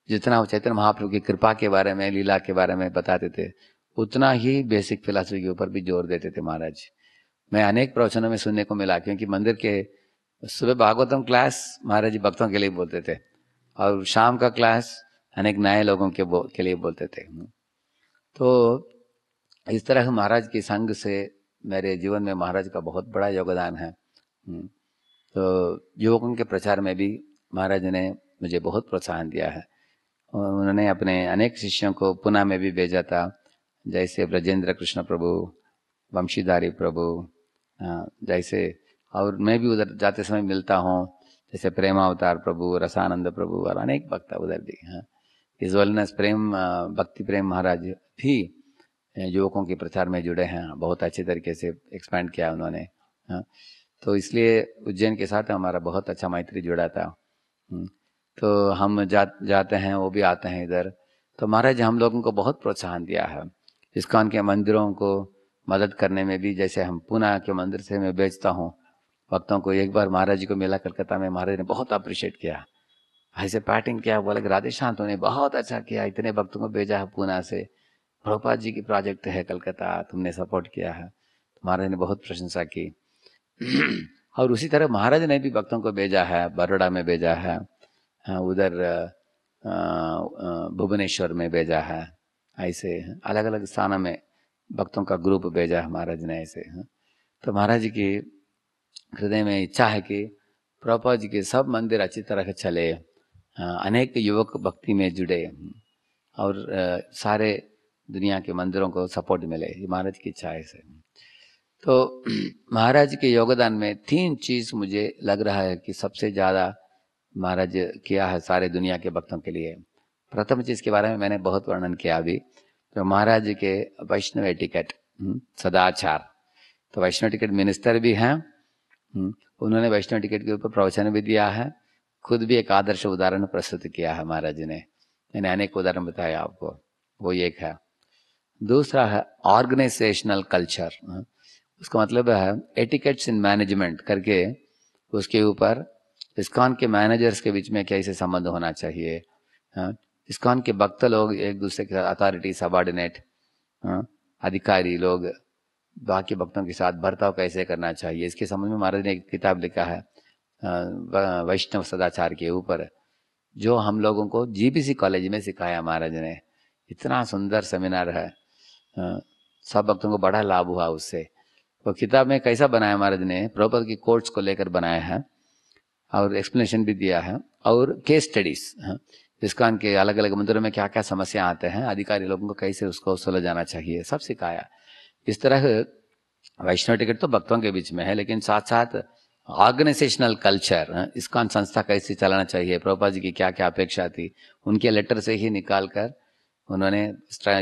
जितना वो चैतन्य महाप्रभु की कृपा के बारे में लीला के बारे में बताते थे उतना ही बेसिक फिलासफी के ऊपर भी ज़ोर देते थे महाराज मैं अनेक प्रवचनों में सुनने को मिला क्योंकि मंदिर के सुबह भागवतम क्लास महाराज जी भक्तों के लिए बोलते थे और शाम का क्लास अनेक नए लोगों के बो, के लिए बोलते थे। तो इस तरह महाराज के संग से मेरे जीवन में महाराज का बहुत बड़ा योगदान है। तो युवकों के प्रचार में भी महाराज ने मुझे बहुत प्रोत्साहन दिया है। उन्होंने अपने अनेक शिष्यों को पुणे में भी भेजा था। जैसे ब्रजेंद्र कृष्ण प्रभु वंशीधारी प्रभु जैसे और मैं भी उधर जाते समय मिलता हूँ। जैसे प्रेमावतार प्रभु रसानंद प्रभु और अनेक भक्त उधर भी हाँ। इस वेलनेस प्रेम भक्ति प्रेम महाराज भी युवकों के प्रचार में जुड़े हैं, बहुत अच्छे तरीके से एक्सपैंड किया उन्होंने तो इसलिए उज्जैन के साथ हमारा बहुत अच्छा मैत्री जुड़ा था तो हम जा जाते हैं, वो भी आते हैं इधर तो महाराज हम लोगों को बहुत प्रोत्साहन दिया है इस्कॉन के मंदिरों को मदद करने में भी, जैसे हम पूना के मंदिर से मैं बेचता हूँ, भक्तों को एक बार महाराज जी को मिला कलकत्ता में, महाराज ने बहुत अप्रिशिएट किया। ऐसे पैटिंग किया, बोले कि राधे ने बहुत अच्छा किया, इतने भक्तों को भेजा है पूना से। प्रभुपाद जी की प्रोजेक्ट है कलकत्ता, तुमने सपोर्ट किया है। महाराज ने बहुत प्रशंसा की। और उसी तरह महाराज ने भी भक्तों को भेजा है बड़ोड़ा में भेजा है उधर भुवनेश्वर में भेजा है, ऐसे अलग अलग स्थानों में भक्तों का ग्रुप भेजा है महाराज ने ऐसे। तो महाराज की हृदय में इच्छा है कि प्रभुपाद जी के सब मंदिर अच्छी तरह चले। अनेक युवक भक्ति में जुड़े और सारे दुनिया के मंदिरों को सपोर्ट मिले महाराज की इच्छा से तो महाराज के योगदान में तीन चीज़ मुझे लग रहा है कि सबसे ज़्यादा महाराज किया है सारे दुनिया के भक्तों के लिए। प्रथम चीज़ के बारे में मैंने बहुत वर्णन किया अभी तो महाराज के वैष्णव टिकट सदाचार। तो वैष्णव टिकट मिनिस्टर भी हैं हम्म, उन्होंने वैष्णव टिकट के ऊपर प्रवचन भी दिया है खुद भी एक आदर्श उदाहरण प्रस्तुत किया है महाराज ने। मैंने अनेक उदाहरण बताया आपको। वो एक है। दूसरा है ऑर्गेनाइजेशनल कल्चर उसका मतलब है एटिकेट्स इन मैनेजमेंट करके उसके ऊपर इस्कॉन के मैनेजर्स के बीच में कैसे संबंध होना चाहिए? हाँ, इस्कॉन के भक्त लोग एक दूसरे के साथ अथॉरिटी सबॉर्डिनेट अधिकारी लोग बाकी भक्तों के साथ बर्ताव कैसे करना चाहिए? इसके संबंध में महाराज ने एक किताब लिखा है। वैष्णव सदाचार के ऊपर, जो हम लोगों को जीबीसी कॉलेज में सिखाया महाराज ने। इतना सुंदर सेमिनार है। सब भक्तों को बड़ा लाभ हुआ उससे। वो किताब में कैसा बनाया महाराज ने? प्रभुपद की कोर्ट्स को लेकर बनाया है। और एक्सप्लेनेशन भी दिया है। और केस स्टडीज़ इस्कॉन के अलग अलग मंदिरों में क्या क्या समस्या आते हैं, अधिकारी लोगों को कैसे उसको सुलझ जाना चाहिए, सब सिखाया। इस तरह वैष्णव टिकट तो भक्तों के बीच में है, लेकिन साथ साथ ऑर्गेनाइजेशनल कल्चर इस्कॉन संस्था कैसे चलाना चाहिए। प्रभुपा जी की क्या क्या अपेक्षा थी? उनके लेटर से ही निकाल कर उन्होंने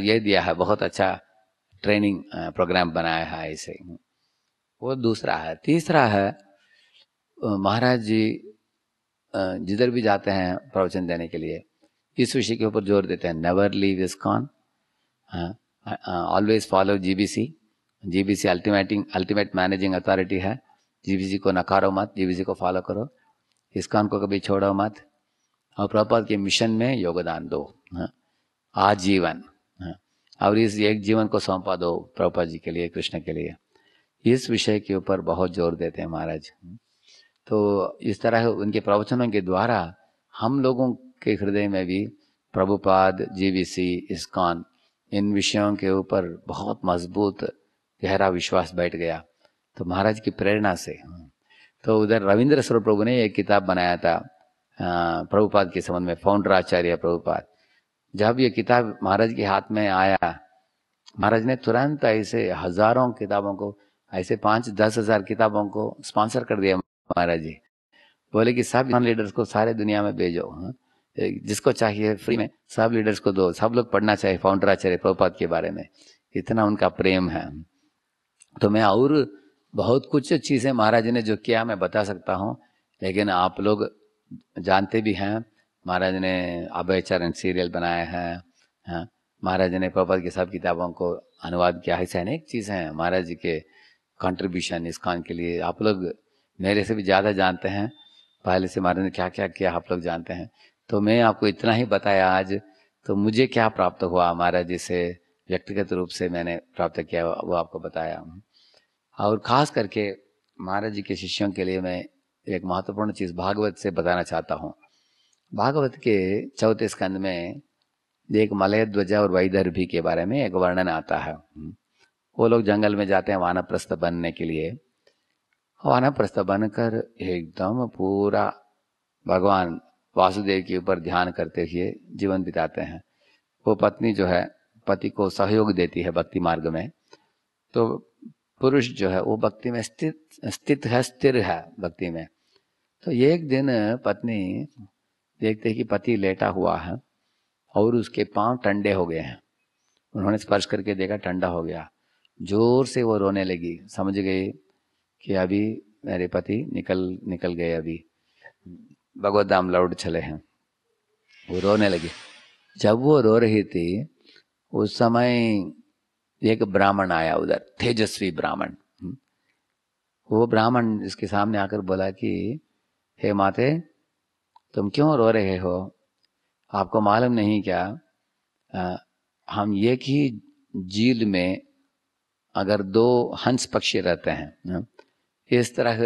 ये दिया है, बहुत अच्छा ट्रेनिंग प्रोग्राम बनाया है ऐसे वो दूसरा है। तीसरा है महाराज जी जिधर भी जाते हैं प्रवचन देने के लिए, इस विषय के ऊपर ज़ोर देते हैं। Never leave ISKCON always follow GBC GBC ultimating ultimate managing authority है। जीबीसी को नकारो मत जीबीसी को फॉलो करो। इस्कॉन को कभी छोड़ो मत। और प्रभुपाद के मिशन में योगदान दो हाँ, आजीवन हाँ, और इस एक जीवन को सौंपा दो प्रभुपाद जी के लिए कृष्ण के लिए। इस विषय के ऊपर बहुत ज़ोर देते हैं महाराज। तो इस तरह उनके प्रवचनों के द्वारा हम लोगों के हृदय में भी प्रभुपाद जीवीसी इस्कॉन इन विषयों के ऊपर बहुत मज़बूत गहरा विश्वास बैठ गया। तो महाराज की प्रेरणा से। तो उधर रविंद्र स्वरूप प्रभु ने एक किताब बनाया था प्रभुपाद के संबंध में फाउंडर आचार्य प्रभुपाद। जब ये किताब महाराज के हाथ में आया, महाराज ने तुरंत ऐसे हज़ारों किताबों को, ऐसे पाँच दस हज़ार किताबों को स्पॉन्सर कर दिया महाराज जी। बोले कि सब लीडर्स को सारे दुनिया में भेजो हाँ? जिसको चाहिए फ्री में, सब लीडर्स को दो, सब लोग पढ़ना चाहिए फाउंडर आचार्य प्रभुपाद के बारे में। इतना उनका प्रेम है। तो मैं और बहुत कुछ चीज़ें महाराज ने जो किया मैं बता सकता हूँ लेकिन आप लोग जानते भी हैं महाराज ने अभय चरण सीरियल बनाया है हाँ, महाराज ने प्रभुपाद की सब किताबों को अनुवाद किया है। अनेक चीज़ें हैं महाराज जी के कंट्रीब्यूशन इस काम के लिए। आप लोग मेरे से भी ज़्यादा जानते हैं पहले से महाराज ने क्या क्या किया आप लोग जानते हैं। तो मैं आपको इतना ही बताया आज तो मुझे क्या प्राप्त हुआ महाराज जी से व्यक्तिगत रूप से मैंने प्राप्त किया वो आपको बताया और खास करके महाराज जी के शिष्यों के लिए मैं एक महत्वपूर्ण चीज़ भागवत से बताना चाहता हूँ। भागवत के चौथे स्कंद में एक मलय ध्वजा और वैदर्भी के बारे में एक वर्णन आता है। वो लोग जंगल में जाते हैं वानप्रस्थ बनने के लिए। वानप्रस्थ बनकर एकदम पूरा भगवान वासुदेव के ऊपर ध्यान करते हुए जीवन बिताते हैं। वो पत्नी जो है, पति को सहयोग देती है भक्ति मार्ग में। तो पुरुष जो है, वो भक्ति में स्थित स्थित है, स्थिर है भक्ति में। तो एक दिन पत्नी देखते कि पति लेटा हुआ है और उसके पाँव ठंडे हो गए हैं। उन्होंने स्पर्श करके देखा, ठंडा हो गया। ज़ोर से वो रोने लगी। समझ गई कि अभी मेरे पति निकल निकल गए अभी। भगवत धाम लौट चले हैं। वो रोने लगी। जब वो रो रही थी, उस समय एक ब्राह्मण आया उधर तेजस्वी ब्राह्मण। वो ब्राह्मण इसके सामने आकर बोला कि हे माते तुम क्यों रो रहे हो? आपको मालूम नहीं क्या? आ, हम एक ही झील में अगर दो हंस पक्षी रहते हैं इस तरह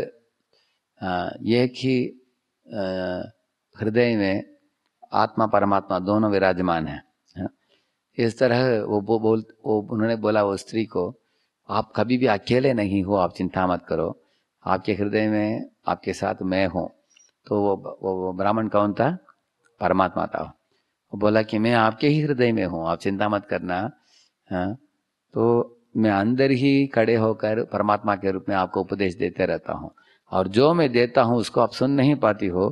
एक ही हृदय में आत्मा परमात्मा दोनों विराजमान है। इस तरह वो वो बोल वो उन्होंने बोला वो स्त्री को आप कभी भी अकेले नहीं हो आप चिंता मत करो। आपके हृदय में आपके साथ मैं हूँ। तो वो वो, वो ब्राह्मण कौन था? परमात्मा था। वो बोला कि मैं आपके ही हृदय में हूँ आप चिंता मत करना। हाँ तो मैं अंदर ही खड़े होकर परमात्मा के रूप में आपको उपदेश देते रहता हूँ। और जो मैं देता हूँ उसको आप सुन नहीं पाती हो।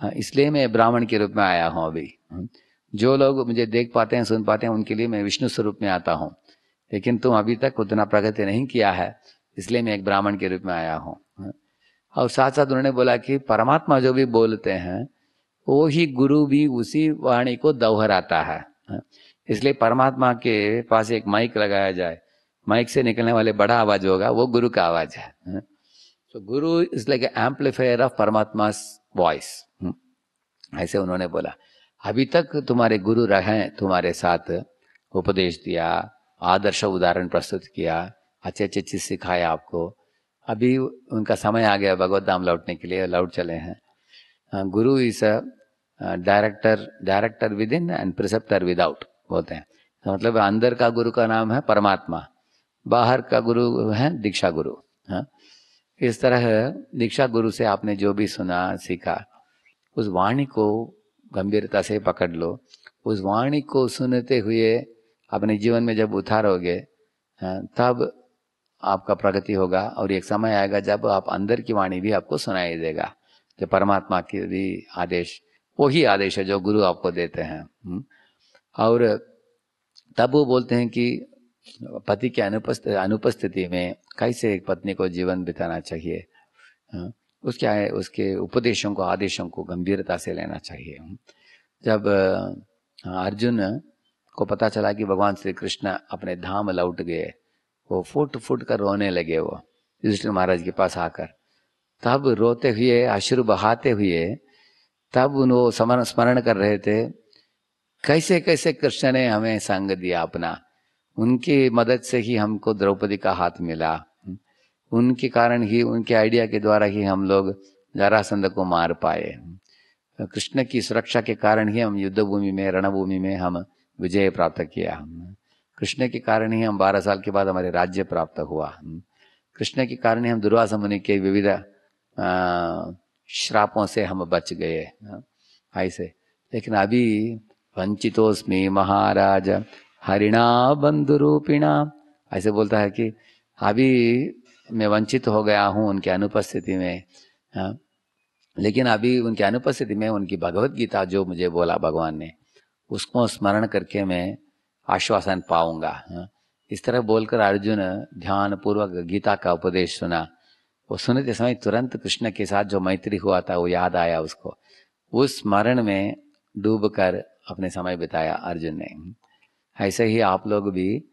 हाँ, इसलिए मैं ब्राह्मण के रूप में आया हूँ अभी। जो लोग मुझे देख पाते हैं, सुन पाते हैं, उनके लिए मैं विष्णु स्वरूप में आता हूँ। लेकिन तुम अभी तक उतना प्रगति नहीं किया है, इसलिए मैं एक ब्राह्मण के रूप में आया हूँ। और साथ साथ उन्होंने बोला कि परमात्मा जो भी बोलते हैं, वो ही गुरु भी उसी वाणी को दोहराता है। इसलिए परमात्मा के पास एक माइक लगाया जाए। माइक से निकलने वाले बड़ा आवाज़ होगा, वो गुरु का आवाज़ हाँ। तो guru is like amplifier of परमात्मा वॉइस ऐसे उन्होंने बोला। अभी तक तुम्हारे गुरु रहे, तुम्हारे साथ उपदेश दिया, आदर्श उदाहरण प्रस्तुत किया, अच्छे अच्छे चीज़ सिखाया आपको। अभी उनका समय आ गया, भगवत धाम लौटने के लिए लौट चले हैं। Guru a director director within and preceptor without बोलते हैं। तो मतलब अंदर का गुरु का नाम है परमात्मा, बाहर का गुरु है दीक्षा गुरु हाँ। इस तरह दीक्षा गुरु से आपने जो भी सुना, सीखा, उस वाणी को गंभीरता से पकड़ लो। उस वाणी को सुनते हुए अपने जीवन में जब उतारोगे हाँ, तब आपका प्रगति होगा और एक समय आएगा जब आप अंदर की वाणी भी आपको सुनाई देगा। जो परमात्मा की भी आदेश वही आदेश है जो गुरु आपको देते हैं। हम्म। और तब वो बोलते हैं कि पति के अनुपस्थिति अनुपस्थिति में कैसे एक पत्नी को जीवन बिताना चाहिए? उसके आए, उसके उपदेशों को, आदेशों को गंभीरता से लेना चाहिए। जब अर्जुन को पता चला कि भगवान श्री कृष्ण अपने धाम लौट गए, वो फुट फुट कर रोने लगे वो, युधिष्ठिर महाराज के पास आकर। तब रोते हुए अश्रु बहाते हुए, तब उन वो स्मरण स्मरण कर रहे थे, कैसे कैसे कृष्ण ने हमें संग दिया अपना? उनकी मदद से ही हमको द्रौपदी का हाथ मिला। उनके कारण ही, उनके आइडिया के द्वारा ही हम लोग जरासंध को मार पाए। कृष्ण की सुरक्षा के कारण ही हम युद्ध भूमि में, रणभूमि में हम विजय प्राप्त किया। कृष्ण के कारण ही हम बारह साल के बाद हमारे राज्य प्राप्त हुआ। कृष्ण के कारण ही हम दुर्वासा मुनि के विविध श्रापों से हम बच गए। ऐसे लेकिन अभी वंचितोस्मी महाराज, हरिणा बंधु रूपिणा ऐसे बोलता है कि अभी मैं वंचित हो गया हूँ उनके अनुपस्थिति में। हाँ। लेकिन अभी उनकी अनुपस्थिति में उनकी भगवत गीता जो मुझे बोला भगवान ने, उसको स्मरण करके मैं आश्वासन पाऊँगा। हाँ। इस तरह बोलकर अर्जुन ध्यान पूर्वक गीता का उपदेश सुना। वो सुनते समय तुरंत कृष्ण के साथ जो मैत्री हुआ था, वो याद आया उसको। उस स्मरण में डूब कर अपने समय बिताया अर्जुन ने। ऐसे ही आप लोग भी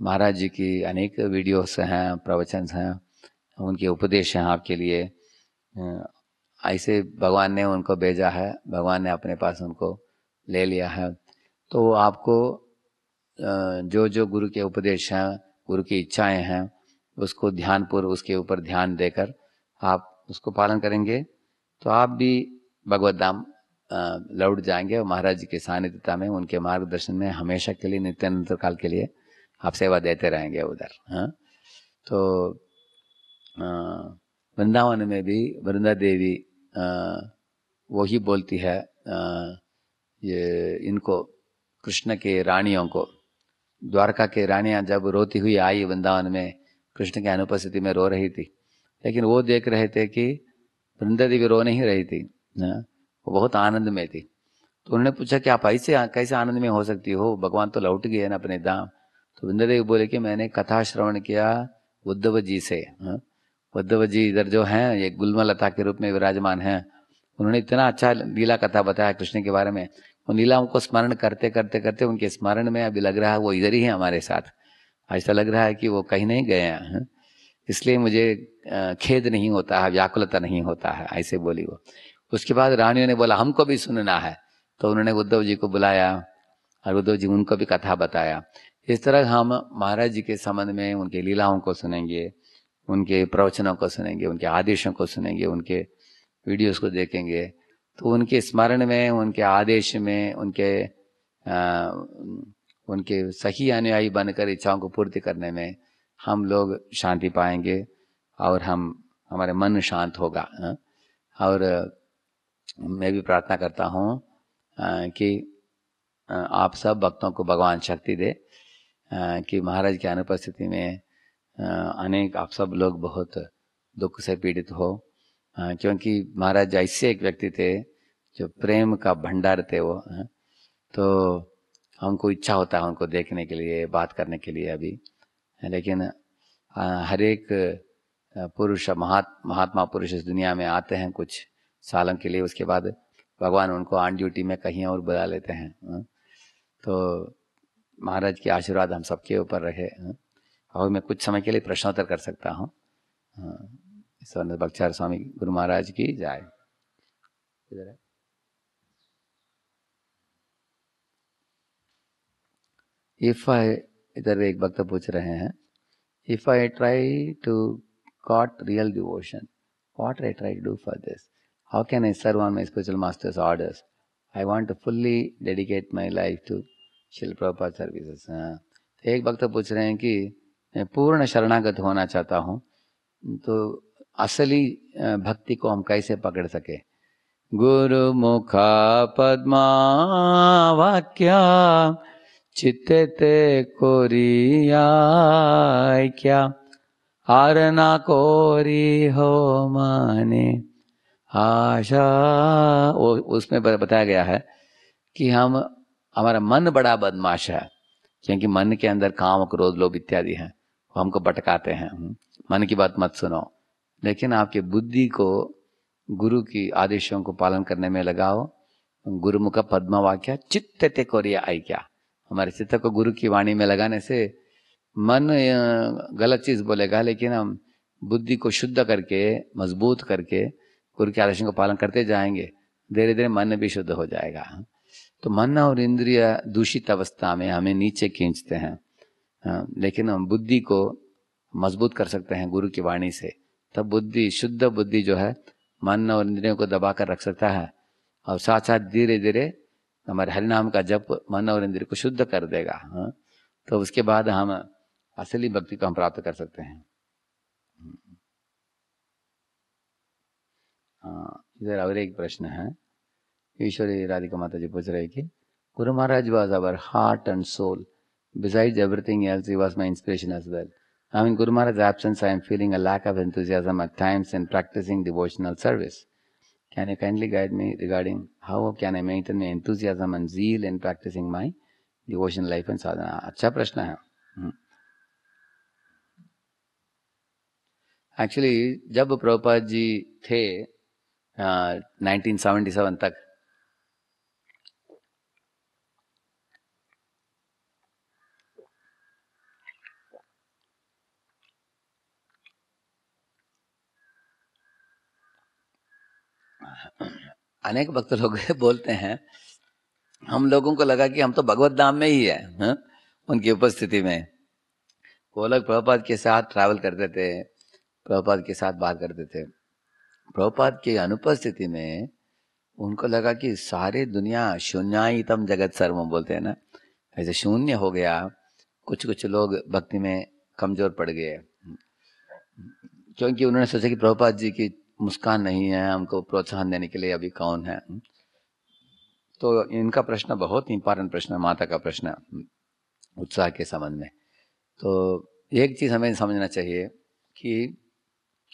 महाराज जी की अनेक वीडियोस हैं, प्रवचन हैं, उनके उपदेश हैं आपके लिए। ऐसे भगवान ने उनको भेजा है, भगवान ने अपने पास उनको ले लिया है। तो आपको जो जो गुरु के उपदेश हैं, गुरु की इच्छाएँ हैं, उसको ध्यानपूर्व, उसके ऊपर ध्यान देकर आप उसको पालन करेंगे तो आप भी भगवत धाम लौट जाएँगे और महाराज जी के सानिध्यता में, उनके मार्गदर्शन में हमेशा के लिए नित्यानंतर काल के लिए आप सेवा देते रहेंगे उधर हाँ? तो वृंदावन में भी वृंदा देवी वही बोलती है आ, ये इनको कृष्ण के रानियों को। द्वारका के रानियाँ जब रोती हुई आई वृंदावन में कृष्ण की अनुपस्थिति में रो रही थी। लेकिन वो देख रहे थे कि वृंदा देवी रो नहीं रही थी ना वो बहुत आनंद में थी। तो उन्होंने पूछा कि आप ऐसे कैसे आनंद में हो सकती हो? भगवान तो लौट गए ना अपने धाम। तो वृंदा देवी बोले कि मैंने कथा श्रवण किया उद्धव जी से हाँ। उद्धव जी इधर जो हैं, ये गुलमलता के रूप में विराजमान हैं। उन्होंने इतना अच्छा लीला कथा बताया कृष्ण के बारे में। उन लीलाओं को स्मरण करते करते करते उनके स्मरण में अभी लग रहा है वो इधर ही है हमारे साथ। ऐसा लग रहा है कि वो कहीं नहीं गए हैं हाँ। इसलिए मुझे खेद नहीं होता है, व्याकुलता नहीं होता है, ऐसे बोली वो। उसके बाद रानियों ने बोला, हमको भी सुनना है। तो उन्होंने उद्धव जी को बुलाया और उद्धव जी उनको भी कथा बताया। इस तरह हम महाराज जी के संबंध में उनके लीलाओं को सुनेंगे उनके प्रवचनों को सुनेंगे उनके आदेशों को सुनेंगे उनके वीडियोस को देखेंगे तो उनके स्मरण में उनके आदेश में उनके आ, उनके सही अनुयायी बनकर इच्छाओं को पूर्ति करने में हम लोग शांति पाएँगे और हम हमारे मन शांत होगा और मैं भी प्रार्थना करता हूँ कि आप सब भक्तों को भगवान शक्ति दे कि महाराज की अनुपस्थिति में अनेक आप सब लोग बहुत दुख से पीड़ित हो क्योंकि महाराज ऐसे एक व्यक्ति थे, जो प्रेम का भंडार थे वो तो हमको इच्छा होता है उनको देखने के लिए, बात करने के लिए अभी लेकिन हर एक पुरुष, महात, महात्मा पुरुष इस दुनिया में आते हैं कुछ सालों के लिए, उसके बाद भगवान उनको ऑन ड्यूटी में कहीं और बुला लेते हाँ। तो महाराज के आशीर्वाद हम सबके ऊपर रहे हाँ। और मैं कुछ समय के लिए प्रश्नोत्तर कर सकता हूँ हाँ। स्वर्ण स्वामी गुरु महाराज की जाए इफ़ आई इधर एक भक्त पूछ रहे हैं if I try to cot real devotion what I try to do for this? How can I serve on my spiritual master's orders? I want to fully dedicate my life to Srila Prabhupada services. हाँ, तो एक भक्त पूछ रहे हैं कि पूर्ण शरणागत होना चाहता हूँ तो असली भक्ति को हम कैसे पकड़ सके? गुरु मुखा पद्मा वाक्या चित्ते ते कोरिया क्या? हार ना कोरी हो माने। आशा उसमें बताया गया है कि हम हमारा मन बड़ा बदमाश है क्योंकि मन के अंदर काम क्रोध लोभ इत्यादि हैं वो हमको भटकाते हैं। हम्म, मन की बात मत सुनो। लेकिन आपकी बुद्धि को गुरु की आदेशों को पालन करने में लगाओ। गुरुमुख पद्म वाक्य चित्त ते कोरिया आई क्या? हमारे चित्त को गुरु की वाणी में लगाने से मन गलत चीज़ बोलेगा लेकिन हम बुद्धि को शुद्ध करके मज़बूत करके गुरु के आदेशों का पालन करते जाएँगे। धीरे धीरे मन भी शुद्ध हो जाएगा। तो मन और इंद्रिय दूषित अवस्था में हमें नीचे खींचते हैं। हाँ, लेकिन हम बुद्धि को मज़बूत कर सकते हैं गुरु की वाणी से। तब बुद्धि शुद्ध बुद्धि जो है मन और इंद्रियों को दबा कर रख सकता है। और साथ साथ धीरे धीरे हमारे हरिनाम का जप मन और इंद्रिय को शुद्ध कर देगा। हाँ? तो उसके बाद हम असली भक्ति को हम प्राप्त कर सकते हैं। हाँ इधर और एक प्रश्न है। ईश्वरी राधिका माता जी पूछ रहे कि, guru Maharaj was our heart and soul besides everything else he was my inspiration as well I mean guru Maharaj absence I am feeling a lack of enthusiasm at times and practising devotional service can you kindly guide me regarding how can I maintain my enthusiasm and zeal in practising my devotional life and sadhana अच्छा प्रश्न है। एक्चुअली जब प्रभुपाद जी थे नाइनटीन सेवेंटी सेवन तक अनेक भक्त लोग बोलते हैं, हम लोगों को लगा कि हम तो भगवत धाम में ही है हाँ? उनकी उपस्थिति में। वो लोग प्रभुपाद के साथ ट्रैवल करते थे, प्रभुपाद के साथ बात करते थे। प्रभुपाद की अनुपस्थिति में उनको लगा कि सारे दुनिया शून्यातम जगत सर्वम बोलते हैं ना। ऐसे शून्य हो गया कुछ कुछ लोग भक्ति में कमज़ोर पड़ गए। क्योंकि उन्होंने सोचा कि प्रभुपाद जी की मुस्कान नहीं है, हमको प्रोत्साहन देने के लिए अभी कौन है? तो इनका प्रश्न बहुत इंपॉर्टेंट प्रश्न है, माता का प्रश्न उत्साह के संबंध में। तो एक चीज़ हमें समझना चाहिए कि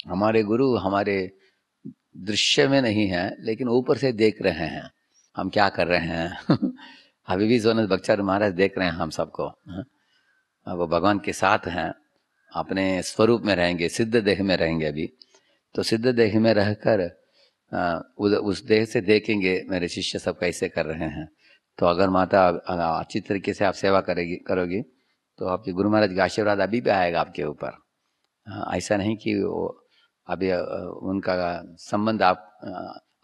हमारे गुरु हमारे दृश्य में नहीं है, लेकिन ऊपर से देख रहे हैं। हम क्या कर रहे हैं? अभी भी सोनस बख्तर महाराज देख रहे हैं हम सबको? वो भगवान के साथ हैं, अपने स्वरूप में रहेंगे, सिद्ध देह में रहेंगे अभी। तो सिद्ध देह में रहकर उस देह से देखेंगे मेरे शिष्य सब कैसे कर रहे हैं। तो अगर माता अच्छी तरीके से आप सेवा करेगी करोगी तो आपके गुरु महाराज का आशीर्वाद अभी भी आएगा आपके ऊपर। ऐसा नहीं कि वो अभी उनका संबंध आप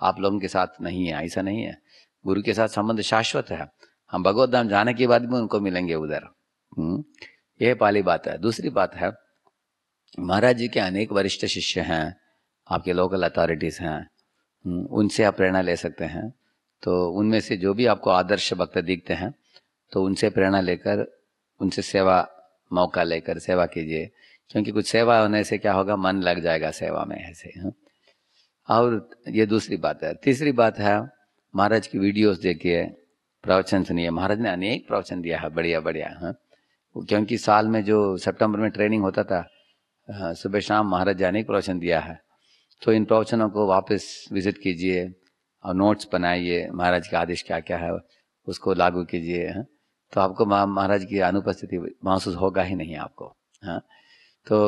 आप लोगों के साथ नहीं है ऐसा नहीं है। गुरु के साथ संबंध शाश्वत है। हम भगवत धाम जाने के बाद भी उनको मिलेंगे उधर। हम्म, ये पहली बात है। दूसरी बात है महाराज जी के अनेक वरिष्ठ शिष्य हैं। आपके लोकल अथॉरिटीज हैं उनसे आप प्रेरणा ले सकते हैं। तो उनमें से जो भी आपको आदर्श भक्त दिखते हैं तो उनसे प्रेरणा लेकर उनसे सेवा मौका लेकर सेवा कीजिए। क्योंकि कुछ सेवा होने से क्या होगा मन लग जाएगा सेवा में ऐसे हाँ? और ये दूसरी बात है। तीसरी बात है महाराज की वीडियोस देखिए प्रवचन सुनिए। महाराज ने अनेक प्रवचन दिया है बढ़िया बढ़िया हाँ। क्योंकि साल में जो सितंबर में ट्रेनिंग होता था हाँ, सुबह शाम महाराज जी अनेक प्रवचन दिया है। तो इन प्रवचनों को वापस विज़िट कीजिए और नोट्स बनाइए महाराज के आदेश क्या क्या है उसको लागू कीजिए हाँ? तो आपको महाराज की अनुपस्थिति महसूस होगा ही नहीं आपको हाँ तो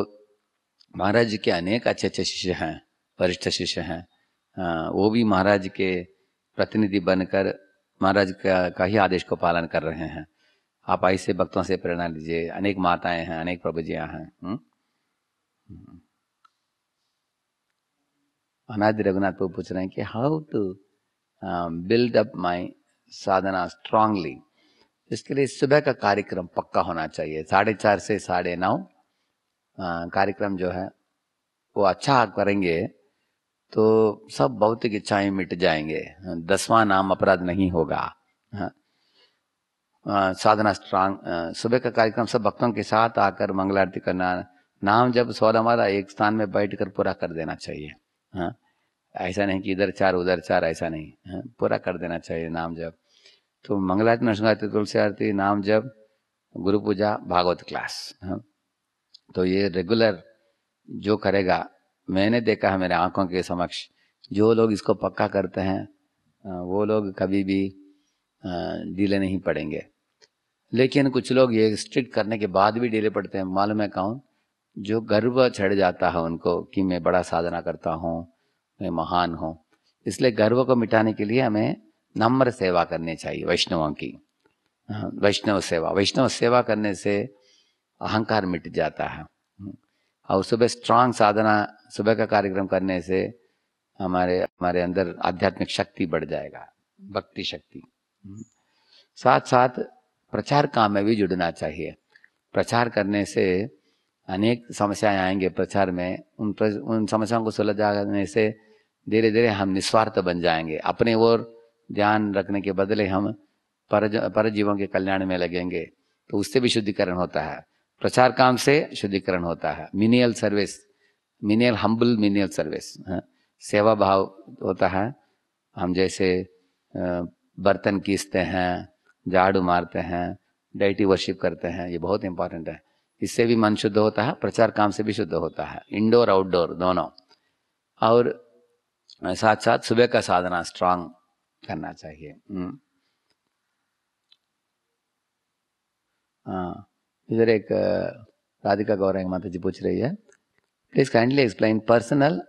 महाराज जी के अनेक अच्छे अच्छे शिष्य हैं वरिष्ठ शिष्य हैं वो भी महाराज के प्रतिनिधि बनकर महाराज का, का ही आदेश को पालन कर रहे हैं आप ऐसे भक्तों से प्रेरणा लीजिए अनेक माताएँ हैं अनेक प्रभुजियाँ हैं हम्म? हम्म। अनादि रघुनाथ प्रभु पूछ रहे हैं कि how to build up my sadhana strongly इसके लिए सुबह का कार्यक्रम पक्का होना चाहिए। साढ़े चार से साढ़े नौ कार्यक्रम जो है वो अच्छा करेंगे तो सब भौतिक इच्छाएँ मिट जाएँगे। दसवां नाम अपराध नहीं होगा। हाँ। अ, साधना स्ट्रांग सुबह का कार्यक्रम सब भक्तों के साथ आकर मंगल आरती करना नाम जब सोलह माला एक स्थान में बैठकर पूरा कर देना चाहिए। हाँ ऐसा नहीं कि इधर चार, उधर चार, ऐसा नहीं हाँ? पूरा कर देना चाहिए नाम जब तो मंगल आरती तुलसी आरती, नाम जब गुरु पूजा, भागवत क्लास हाँ? तो ये रेगुलर जो करेगा, मैंने देखा है मेरे आँखों के समक्ष, जो लोग इसको पक्का करते हैं वो लोग कभी भी डीले नहीं पड़ेंगे लेकिन कुछ लोग ये स्ट्रिक्ट करने के बाद भी डीले पड़ते हैं, मालूम है कौन जो गर्व चढ़ जाता है उनको कि मैं बड़ा साधना करता हूँ मैं महान हूँ। इसलिए गर्व को मिटाने के लिए हमें नम्र सेवा करनी चाहिए वैष्णवों की। हाँ, वैष्णव सेवा। वैष्णव सेवा करने से अहंकार मिट जाता है। और सुबह स्ट्रांग साधना सुबह का कार्यक्रम करने से हमारे हमारे अंदर आध्यात्मिक शक्ति बढ़ जाएगा भक्ति शक्ति। साथ साथ प्रचार काम में भी जुड़ना चाहिए। प्रचार करने से अनेक समस्याएँ आएँगे प्रचार में उन प्र, उन समस्याओं को सुलझाने से धीरे धीरे हम निस्वार्थ बन जाएँगे। अपने ओर ध्यान रखने के बदले हम पर पर जीवों के कल्याण में लगेंगे। तो उससे भी शुद्धिकरण होता है। प्रचार काम से शुद्धिकरण होता है। Menial service menial humble menial service सेवा भाव होता है। हम जैसे बर्तन कीसते हैं झाड़ू मारते हैं डाइटी वर्शिप करते हैं ये बहुत इंपॉर्टेंट है। इससे भी मन शुद्ध होता है, प्रचार काम से भी शुद्ध होता है। इंडोर आउटडोर दोनों। और साथ साथ सुबह का साधना स्ट्रांग करना चाहिए। हम्म। हाँ। इधर एक राधिका गौरंग माता जी पूछ रही है। Please kindly explain personal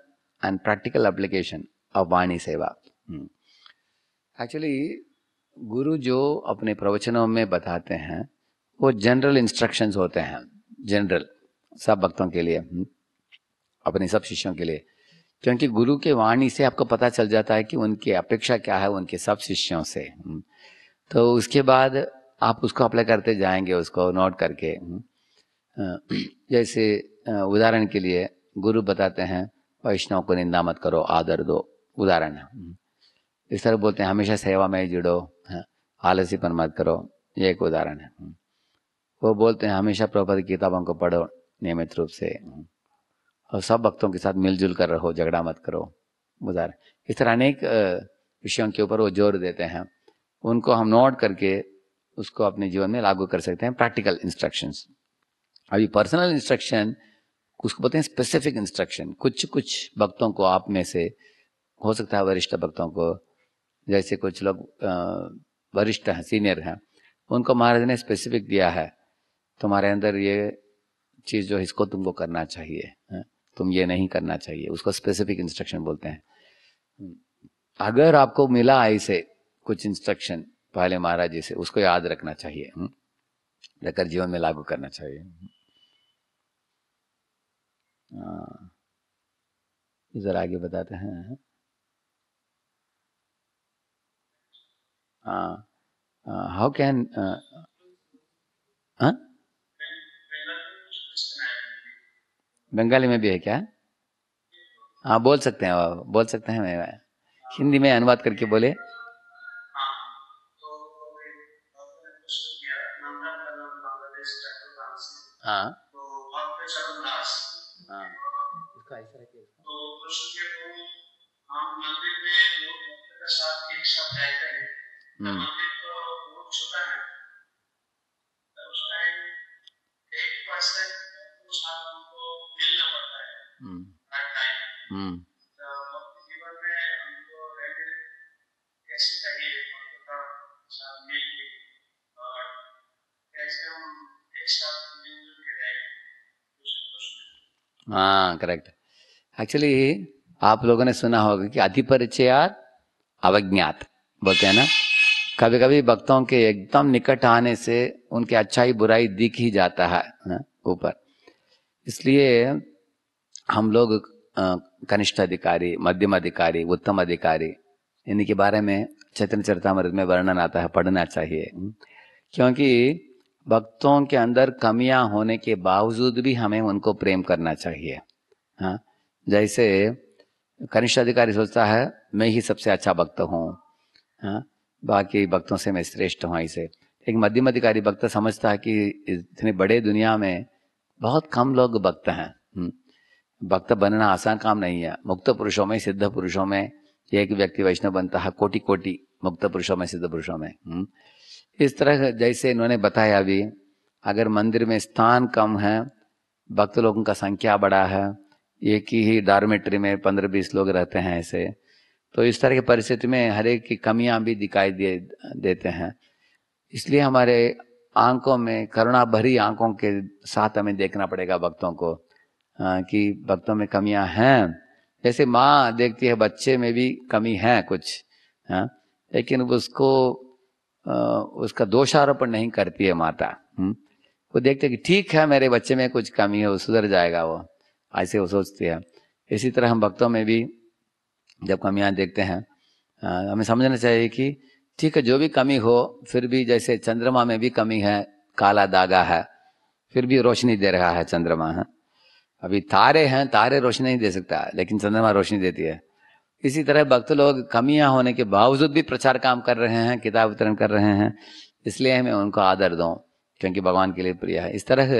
and practical application of vani seva. Actually गुरु जो अपने प्रवचनों में बताते हैं, वो जनरल इंस्ट्रक्शंस होते हैं। जनरल सब भक्तों के लिए हम्म, अपने सब शिष्यों के लिए क्योंकि गुरु के वाणी से आपको पता चल जाता है कि उनकी अपेक्षा क्या है उनके सब शिष्यों से हम्म। तो उसके बाद आप उसको अप्लाई करते जाएँगे उसको नोट करके हम्म। जैसे उदाहरण के लिए गुरु बताते हैं वैष्णव को निंदा मत करो आदर दो उदाहरण। इस तरह बोलते हैं हमेशा सेवा में जुड़ो हाँ, आलसीपन मत करो ये एक उदाहरण है। वो बोलते हैं, हमेशा प्रभुपद किताबों को पढ़ो, नियमित रूप से। और सब भक्तों के साथ मिलजुल कर रहो, झगड़ा मत करो उदाहरण इस तरह अनेक विषयों के ऊपर वो ज़ोर देते हैं। उनको हम नोट करके उसको अपने जीवन में लागू कर सकते हैं, प्रैक्टिकल इंस्ट्रक्शंस। अभी पर्सनल इंस्ट्रक्शन, उसको बोलते हैं स्पेसिफिक इंस्ट्रक्शन। कुछ कुछ भक्तों को आप में से, हो सकता है वरिष्ठ भक्तों को, जैसे कुछ लोग वरिष्ठ हैं, सीनियर हैं, उनको महाराज ने स्पेसिफिक दिया है। तुम्हारे अंदर ये चीज़ जो है, इसको तुमको करना चाहिए हाँ? तुम ये नहीं करना चाहिए उसको स्पेसिफिक इंस्ट्रक्शन बोलते हैं अगर आपको मिला ऐसे कुछ इंस्ट्रक्शन पहले महाराज जी से, उसको याद रखना चाहिए हम्म? रखकर जीवन में लागू करना चाहिए हाँ। इधर आगे बताते हैं हाउ कैन बंगाली में भी है क्या? हाँ बोल सकते हैं वो, बोल सकते हैं मैं हिंदी में अनुवाद करके बोले। हाँ। हाँ। इसका। हम्म हम्म। हाँ करेक्ट एक्चुअली आप लोगों ने सुना होगा कि अधिपरिचयात अवज्ञात, बोलते हैं ना? कभी कभी भक्तों के एकदम निकट आने से उनके अच्छाई बुराई दिख ही जाता है ऊपर। इसलिए हम लोग कनिष्ठ अधिकारी, मध्यम अधिकारी, उत्तम अधिकारी इनके बारे में चैतन्य चरितमृत में वर्णन आता है, पढ़ना चाहिए। क्योंकि भक्तों के अंदर कमियाँ होने के बावजूद भी हमें उनको प्रेम करना चाहिए। हाँ? जैसे कनिष्ठ अधिकारी सोचता है, मैं ही सबसे अच्छा भक्त हूँ। हाँ? बाकी भक्तों से मैं श्रेष्ठ हूँ ऐसे। एक मध्यम अधिकारी भक्त समझता है कि इतने बड़े दुनिया में बहुत कम लोग भक्त हैं। हम्म। भक्त बनना आसान काम नहीं है। मुक्त पुरुषों में, सिद्ध पुरुषों में, एक व्यक्ति वैष्णव बनता है कोटि कोटि मुक्त पुरुषों में, सिद्ध पुरुषों में। हम्म। इस तरह जैसे इन्होंने बताया अभी अगर मंदिर में स्थान कम है भक्त लोगों का संख्या बड़ा है एक ही ही डॉर्मेट्री में पंद्रह बीस लोग रहते हैं ऐसे तो इस तरह की परिस्थिति में हर एक की कमियाँ भी दिखाई दे देते हैं। इसलिए हमारे आँखों में करुणा भरी आँखों के साथ हमें देखना पड़ेगा भक्तों को हाँ, कि भक्तों में कमियाँ हैं। जैसे माँ देखती है बच्चे में भी कमी है कुछ हाँ लेकिन उसको उसका दोषारोपण नहीं करती है माता। हम्म? वो देखते कि ठीक है, मेरे बच्चे में कुछ कमी है, वो सुधर जाएगा वो। ऐसे वो सोचती है। इसी तरह हम भक्तों में भी जब कमियाँ देखते हैं हमें समझना चाहिए कि ठीक है, जो भी कमी हो, फिर भी जैसे चंद्रमा में भी कमी है, काला दागा है, फिर भी रोशनी दे रहा है चंद्रमा, है। अभी तारे हैं, तारे रोशनी नहीं दे सकता, लेकिन चंद्रमा रोशनी देती है। इसी तरह भक्त लोग कमियाँ होने के बावजूद भी प्रचार काम कर रहे हैं, किताब वितरण कर रहे हैं, इसलिए हमें उनको आदर दो, क्योंकि भगवान के लिए प्रिय है। इस तरह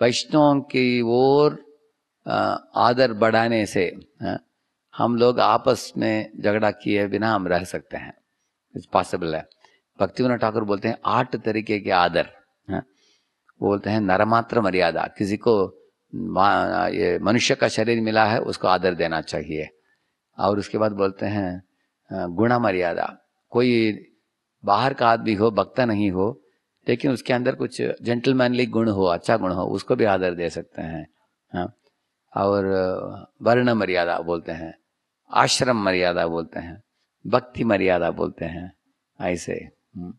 वैष्णव की ओर आदर बढ़ाने से हम लोग आपस में झगड़ा किए बिना हम रह सकते हैं। इट्स पॉसिबल है। भक्तिविनोद ठाकुर बोलते हैं, आठ तरीके के आदर, है। बोलते हैं, नरमात्र मर्यादा, किसी को ये मनुष्य का शरीर मिला है, उसको आदर देना चाहिए। और उसके बाद बोलते हैं गुणा मर्यादा कोई बाहर का आदमी हो भक्ता नहीं हो लेकिन उसके अंदर कुछ जेंटलमैनली गुण हो अच्छा गुण हो उसको भी आदर दे सकते हैं। हाँ। और वर्ण मर्यादा बोलते हैं आश्रम मर्यादा बोलते हैं भक्ति मर्यादा बोलते हैं ऐसे। हम्म,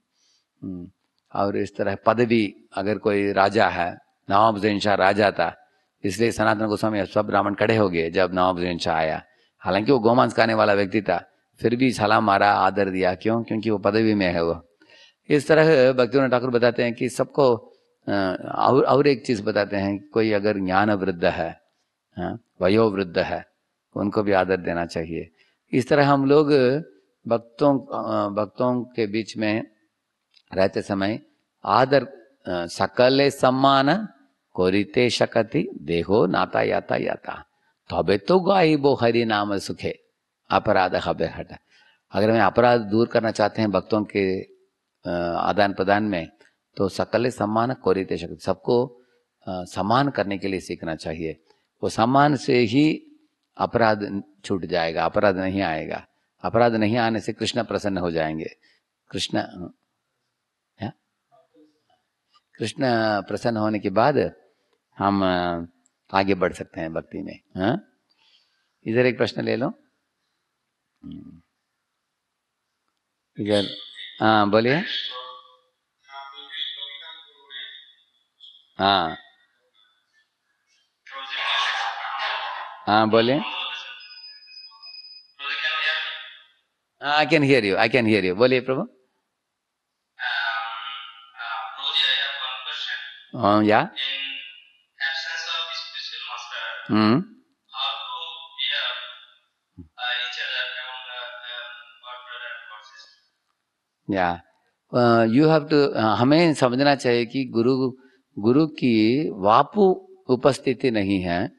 हम्म। और इस तरह पदवी अगर कोई राजा है नवाब हुसैन शाह राजा था इसलिए सनातन गोस्वामी सब ब्राह्मण खड़े हो गए जब नवाब हुसैन शाह आया। हालाँकि वो गोमांस खाने वाला व्यक्ति था फिर भी सलाम मारा आदर दिया। क्यों? क्योंकि वो पदवी में है वो। इस तरह भक्तिविनोद ठाकुर बताते हैं कि सबको और और एक चीज़ बताते हैं कोई अगर ज्ञान वृद्ध है हाँ, वयोवृद्ध है उनको भी आदर देना चाहिए। इस तरह हम लोग भक्तों भक्तों के बीच में रहते समय आदर सकले सम्मान कोरिते शकति देहो नाता याता याता। तबे तो गाइबो हरि नाम सुखे। अपराध हबे हट। अगर हमें अपराध दूर करना चाहते हैं भक्तों के आदान प्रदान में तो सकल सम्मान कोरिते शक्ति सबको सम्मान करने के लिए सीखना चाहिए। वो सम्मान से ही अपराध छूट जाएगा, अपराध नहीं आएगा। अपराध नहीं आने से कृष्ण प्रसन्न हो जाएँगे। कृष्ण कृष्ण प्रसन्न होने के बाद हम आगे बढ़ सकते हैं भक्ति में हाँ? इधर एक प्रश्न ले लो। हम्म। इधर हाँ बोलिए। हाँ। हाँ बोलिए। I can hear you I can hear you बोलिए प्रभु। One question. हाँ या। या यू हैव टू हमें समझना चाहिए कि गुरु गुरु की वापु उपस्थिति नहीं है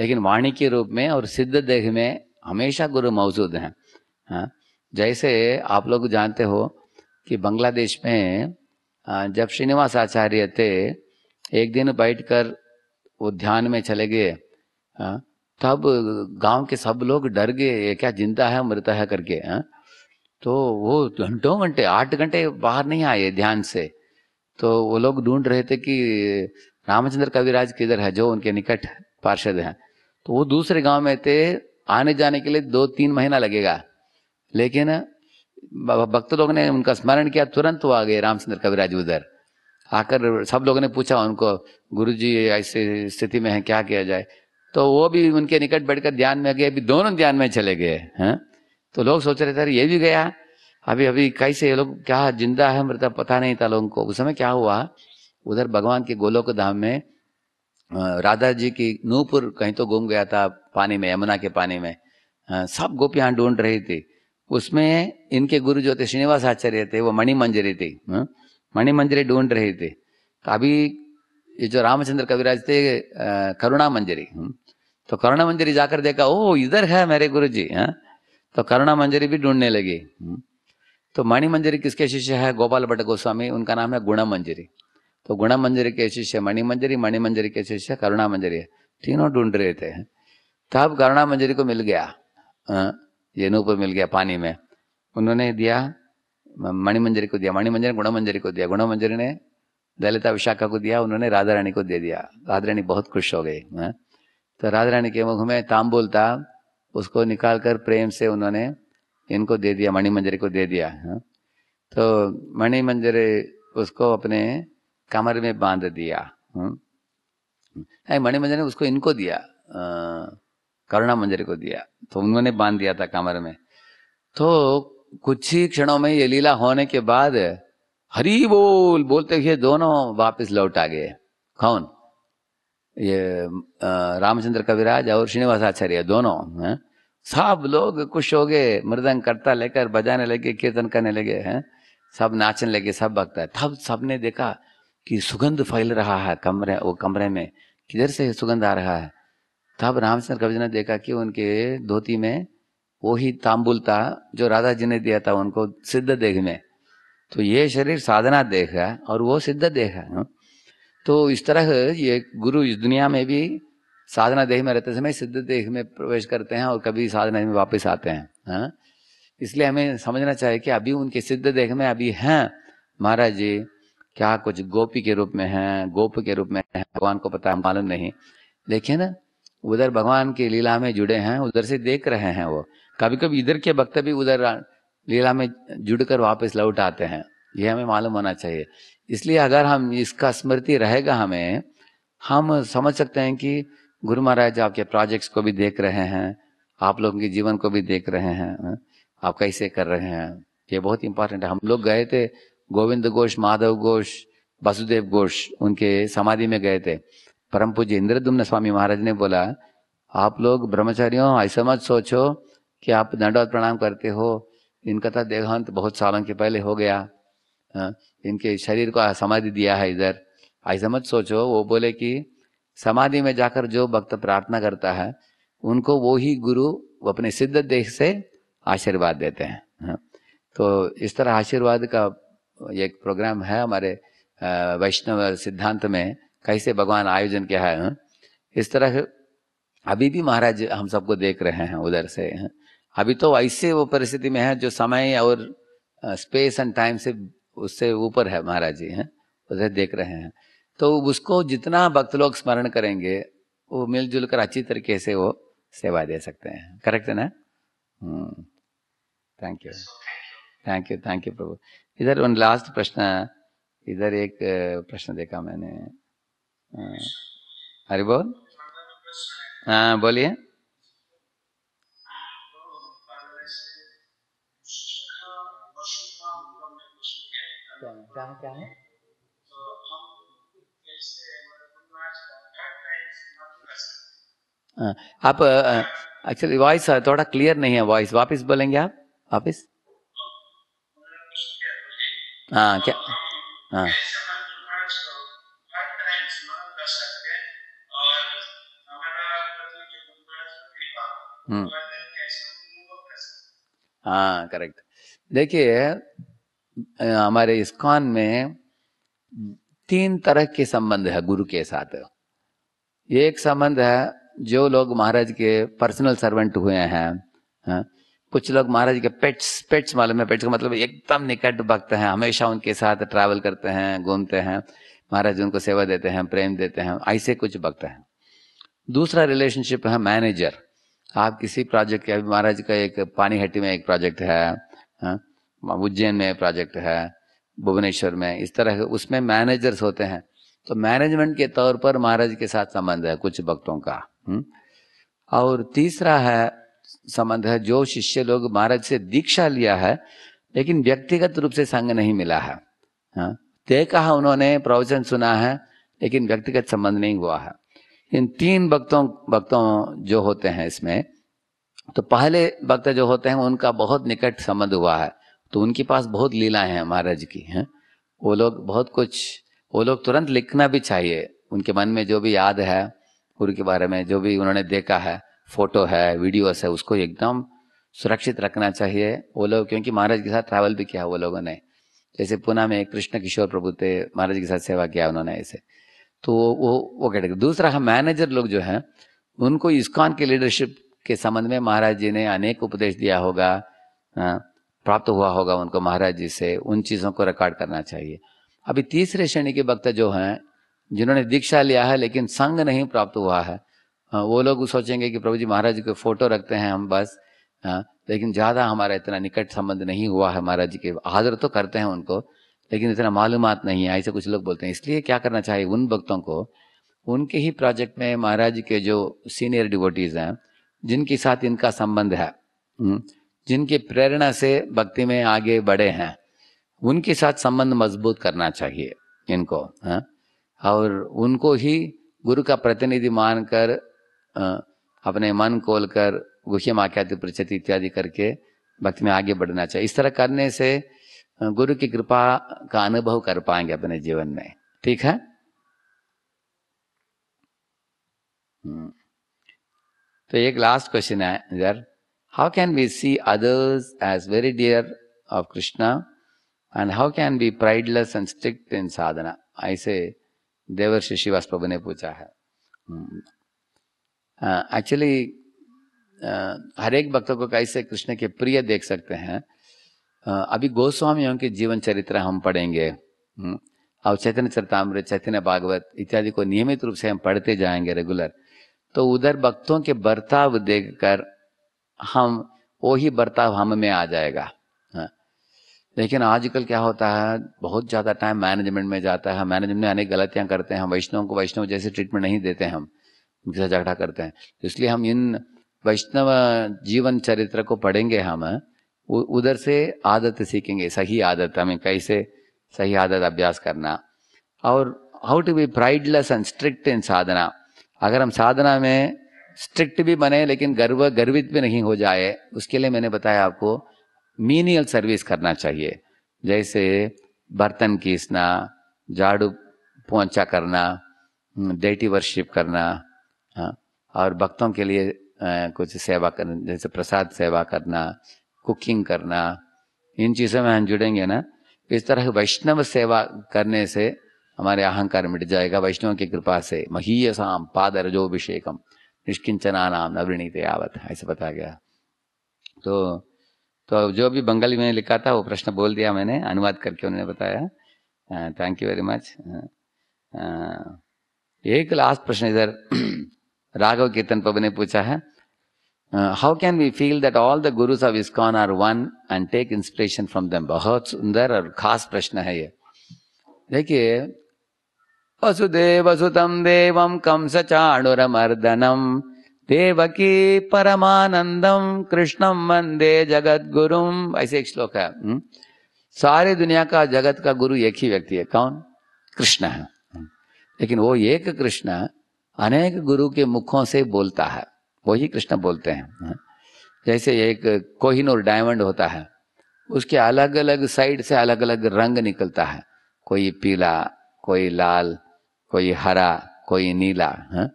लेकिन वाणी के रूप में और सिद्ध देह में हमेशा गुरु मौजूद हैं। हाँ? जैसे आप लोग जानते हो कि बांग्लादेश में जब श्रीनिवास आचार्य थे एक दिन बैठकर वो ध्यान में चले गए। हाँ, तब गाँव के सब लोग डर गए क्या ज़िंदा है मृता है करके हाँ? तो वो घंटों घंटे आठ घंटे बाहर नहीं आए ध्यान से। तो वो लोग ढूंढ रहे थे कि रामचंद्र कविराज किधर है जो उनके निकट पार्षद हैं। तो वो दूसरे गाँव में थे आने जाने के लिए दो तीन महीना लगेगा। लेकिन भक्त लोग ने उनका स्मरण किया तुरंत वो आ गए रामचंद्र कविराज उधर। आकर सब लोगों ने पूछा उनको गुरुजी ऐसे स्थिति में है क्या किया जाए? तो वो भी उनके निकट बैठकर ध्यान में गए, अभी दोनों ध्यान में चले गए, हैं? तो लोग सोच रहे थे ये भी गया? अभी अभी कैसे ये लोग, क्या ज़िंदा है? मृत पता नहीं था लोगों को। उस समय क्या हुआ? उधर भगवान के गोलोक धाम में राधा जी की नूपुर कहीं तो घूम गया था पानी में, यमुना के पानी में। सब गोपियाँ ढूंढ रही थी। उसमें इनके गुरु जो थे, श्रीनिवास आचार्य थे, वो मणि मंजरी थी हाँ? मणि मंजरी ढूंढ रही थी। अभी ये जो रामचंद्र कविराज थे करुणा मंजरी हम्म, तो करुणा मंजरी जाकर देखा ओ इधर है मेरे गुरु जी हाँ? तो करुणा मंजरी भी ढूँढने लगी हम्म। तो मणि मंजरी किसके शिष्य है? गोपाल भट्ट गोस्वामी उनका नाम है गुणा मंजरी तो गुणा मंजरी के शिष्य मणि मंजरी मणि मंजरी के शिष्य करुणा मंजरी है। तीनों ढूंढ रहे थे। तब करुणा मंजरी को मिल गया हाँ, ये नूपुर मिल गया पानी में। उन्होंने दिया मणि मंजरी को दिया मणि मंजरी गुणा मंजरी को दिया। गुणा मंजरी ने दलिता विशाखा को दिया, उन्होंने राधा रानी को दे दिया राधा रानी बहुत खुश हो गई हाँ। तो राधा रानी के मुख में तांबुल था उसको निकाल कर प्रेम से उन्होंने इनको दे दिया मणि मंजरी को दे दिया हाँ। तो मणि मंजरी उसको अपने कमर में बाँध दिया हाँ। नहीं मणि मंजरी ने उसको इनको दिया करुणा मंजरी को दिया तो उन्होंने बाँध दिया था कमर में तो कुछ ही क्षणों में ये लीला होने के बाद हरी बोल, बोलते हुए दोनों वापस लौट आ गए। कौन? ये रामचंद्र कविराज और श्रीनिवास आचार्य दोनों, हैं? सब लोग खुश हो गए, मृदंग करता लेकर, बजाने लगे, कीर्तन करने लगे, हैं? सब नाचने लगे, सब भक्त है। तब सबने देखा कि सुगंध फैल रहा है कमरे, वो कमरे में। किधर से सुगंध आ रहा है? तब रामचंद्र कवि ने देखा कि उनके धोती में वही तांबुल था जो राधा जी ने दिया था, उनको सिद्ध देह में। तो ये शरीर साधना देह है और वो सिद्ध देह है हाँ। तो इस तरह ये गुरु इस दुनिया में भी साधना देह में रहते समय सिद्ध देह में प्रवेश करते हैं और कभी साधना में वापस आते हैं हाँ? इसलिए हमें समझना चाहिए कि अभी उनके सिद्ध देह में अभी हैं महाराज जी, क्या कुछ गोपी के रूप में हैं, गोप के रूप में हैं भगवान को पता मालूम नहीं लेकिन उधर भगवान की लीला में जुड़े हैं, उधर से देख रहे हैं वो कभी कभी इधर के भक्त भी उधर लीला में जुड़कर वापस लौट आते हैं। ये हमें मालूम होना चाहिए। इसलिए अगर हम, इसका स्मृति रहेगा हमें, हम समझ सकते हैं कि गुरु महाराज आपके प्रोजेक्ट्स को भी देख रहे हैं, आप लोगों के जीवन को भी देख रहे हैं, आप कैसे कर रहे हैं। ये बहुत इंपॉर्टेंट है। हम लोग गए थे, गोविंद घोष, माधव घोष, वसुदेव घोष, उनके समाधि में गए थे। परम पूज्य इंद्रदुम्न स्वामी महाराज ने बोला, आप लोग ब्रह्मचारियों, ऐसा मत सोचो कि आप दंडवत प्रणाम करते हो इनका तो देहांत बहुत सालों के पहले हो गया हाँ, इनके शरीर को समाधि दिया है इधर ऐसा मत सोचो वो बोले कि समाधि में जाकर जो भक्त प्रार्थना करता है उनको वो ही गुरु वो अपने सिद्ध देह से आशीर्वाद देते हैं हाँ। तो इस तरह आशीर्वाद का एक प्रोग्राम है हमारे वैष्णव सिद्धांत में कैसे भगवान आयोजन किया है हाँ। इस तरह अभी भी महाराज हम सबको देख रहे हैं उधर से। अभी तो ऐसे वो परिस्थिति में है जो समय और स्पेस एंड टाइम से उससे ऊपर है महाराज जी, हैं? उधर देख रहे हैं। तो उसको जितना भक्त लोग स्मरण करेंगे, वो मिलजुल कर अच्छी तरीके से वो सेवा दे सकते हैं। करेक्ट है ना? Thank you thank you thank you प्रभु। इधर वन लास्ट प्रश्न, इधर एक प्रश्न देखा मैंने। हरि बोल हाँ बोलिए। क्या है? हाँ, आप एक्चुअली वॉइस थोड़ा क्लियर नहीं है वॉइस वापस बोलेंगे आप? वापस? हाँ क्या? हाँ। हम्म। हाँ करेक्ट देखिए हमारे इस्कॉन में तीन तरह के संबंध है गुरु के साथ। एक संबंध है जो लोग महाराज के पर्सनल सर्वेंट हुए हैं हाँ, कुछ लोग महाराज के पेट्स पेट्स मालूम है पेट्स का मतलब एकदम निकट भक्त हैं हमेशा उनके साथ ट्रैवल करते हैं घूमते हैं। महाराज उनको सेवा देते हैं प्रेम देते हैं ऐसे कुछ भक्त हैं। दूसरा रिलेशनशिप है मैनेजर आप किसी प्रोजेक्ट के अभी महाराज का एक पानी हट्टी में एक प्रोजेक्ट है हाँ, उज्जैन में प्रोजेक्ट है, भुवनेश्वर में, इस तरह उसमें मैनेजर्स होते हैं तो मैनेजमेंट के तौर पर महाराज के साथ संबंध है कुछ भक्तों का हम्म? और तीसरा है, संबंध है जो शिष्य लोग महाराज से दीक्षा लिया है, लेकिन व्यक्तिगत रूप से संग नहीं मिला है हाँ? देखा उन्होंने, प्रवचन सुना है, लेकिन व्यक्तिगत संबंध नहीं हुआ है इन तीन भक्तों भक्तों जो होते हैं इसमें तो पहले भक्त जो होते हैं उनका बहुत निकट संबंध हुआ है तो उनके पास बहुत लीलाएँ हैं महाराज की हैं। वो लोग बहुत कुछ वो लोग तुरंत लिखना भी चाहिए। उनके मन में जो भी याद है गुरु के बारे में जो भी उन्होंने देखा है फ़ोटो है वीडियोस है उसको एकदम सुरक्षित रखना चाहिए। वो लोग क्योंकि महाराज के साथ ट्रैवल भी किया वो लोगों ने। जैसे पुणे में कृष्ण किशोर प्रभु थे महाराज के साथ सेवा किया उन्होंने ऐसे। तो वो वो कैटेगरी दूसरा हम मैनेजर लोग जो हैं उनको इस्कॉन के लीडरशिप के संबंध में महाराज जी ने अनेक उपदेश दिया होगा। हाँ, प्राप्त हुआ होगा उनको महाराज जी से उन चीज़ों को रिकॉर्ड करना चाहिए। अभी तीसरे श्रेणी के भक्त जो हैं जिन्होंने दीक्षा लिया है लेकिन संग नहीं प्राप्त हुआ है हाँ, वो लोग सोचेंगे कि प्रभु जी महाराज जी को फ़ोटो रखते हैं हम बस हाँ, लेकिन ज़्यादा हमारा इतना निकट संबंध नहीं हुआ है महाराज जी के। आदर तो करते हैं उनको लेकिन इतना मालूम नहीं है ऐसे कुछ लोग बोलते हैं। इसलिए क्या करना चाहिए उन भक्तों को? उनके ही प्रोजेक्ट में महाराज जी के जो सीनियर डिवोटीज हैं जिनके साथ इनका संबंध है हम्म, जिनकी प्रेरणा से भक्ति में आगे बढ़े हैं, उनके साथ संबंध मज़बूत करना चाहिए इनको, है? और उनको ही गुरु का प्रतिनिधि मानकर अपने मन खोल कर गुह्यम आख्याति प्रचित इत्यादि करके भक्ति में आगे बढ़ना चाहिए इस तरह करने से गुरु की कृपा का अनुभव कर पाएँगे अपने जीवन में ठीक है हम्म। तो एक लास्ट क्वेश्चन है, इधर how can we see others as very dear of Krishna and how can be prideless and strict in sadhana ऐसे देवर्षि शिवास प्रभु ने पूछा है एक्चुअली हर एक भक्तों को कैसे कृष्ण के प्रिय देख सकते हैं? Uh, अभी गोस्वामियों के जीवन चरित्र हम पढ़ेंगे। हम्म, और चैतन्य चरतामृत चैतन्य भागवत इत्यादि को नियमित रूप से हम पढ़ते जाएँगे रेगुलर तो उधर भक्तों के बर्ताव देखकर हम, वो ही बर्ताव हम में आ जाएगा। हाँ। लेकिन आजकल क्या होता है, बहुत ज़्यादा टाइम मैनेजमेंट में जाता है। मैनेजमेंट में अनेक गलतियाँ करते हैं। वैष्णव को वैष्णव जैसे ट्रीटमेंट नहीं देते हम उनके झगड़ा करते हैं। इसलिए हम इन वैष्णव जीवन चरित्र को पढ़ेंगे हम उधर से आदत सीखेंगे। सही आदत हमें कैसे सही आदत अभ्यास करना। और how to be prideless and strict in sadhana अगर हम साधना में स्ट्रिक्ट भी बने लेकिन गर्व गर्वित भी नहीं हो जाए उसके लिए मैंने बताया आपको मीनियल सर्विस करना चाहिए। जैसे बर्तन खींचना झाड़ू पोंछा करना डेटी वर्शिप करना हाँ, और भक्तों के लिए अ, कुछ सेवा करना जैसे प्रसाद सेवा करना कुकिंग करना इन चीज़ों में हम जुड़ेंगे ना इस तरह वैष्णव सेवा करने से हमारे अहंकार मिट जाएगा वैष्णव की कृपा से महीय महीयसाम पादरजोभिषेकम। निष्किंचना नाम नवृणीते आवत ऐसे बताया गया। तो तो जो भी बंगाली में लिखा था, वो प्रश्न बोल दिया मैंने, अनुवाद करके उन्होंने बताया। थैंक यू वेरी मच एक लास्ट प्रश्न इधर। राघव कीर्तन प्रभु ने पूछा है how can we feel that all the gurus of ISKCON are one and take inspiration from them बहुत सुंदर और खास प्रश्न है ये। देखिए वसुदेव सुतम देवम कंस चाणुरमर्दनम देवकी परमानंदम कृष्णम वंदे जगत गुरुम ऐसे एक श्लोक है हम्म? सारी दुनिया का जगत का गुरु एक ही व्यक्ति है, कौन? कृष्ण है। लेकिन वो एक कृष्ण अनेक गुरु के मुखों से बोलता है, वही कृष्ण बोलते हैं जैसे एक कोहिनूर डायमंड होता है, उसके अलग अलग साइड से अलग अलग रंग निकलता है, कोई पीला, कोई लाल कोई हरा, कोई नीला हाँ?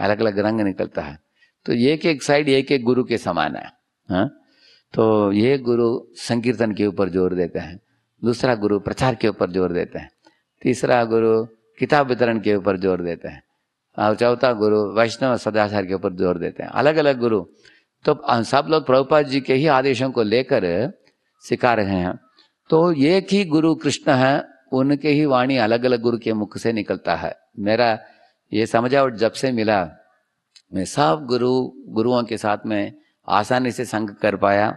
अलग अलग रंग निकलता है तो एक एक साइड एक एक गुरु के समान है हाँ? तो ये गुरु संकीर्तन के ऊपर ज़ोर देते हैं, दूसरा गुरु प्रचार के ऊपर ज़ोर देते हैं, तीसरा गुरु किताब वितरण के ऊपर ज़ोर देते हैं, और चौथा गुरु वैष्णव सदाचार के ऊपर ज़ोर देते हैं अलग अलग गुरु तो सब लोग प्रभुपाद जी के ही आदेशों को लेकर सिखा रहे हैं तो एक ही गुरु कृष्ण है उनके ही वाणी अलग अलग गुरु के मुख से निकलता है। मेरा ये समझावट जब से मिला, मैं सब गुरु, गुरुओं के साथ में आसानी से संग कर पाया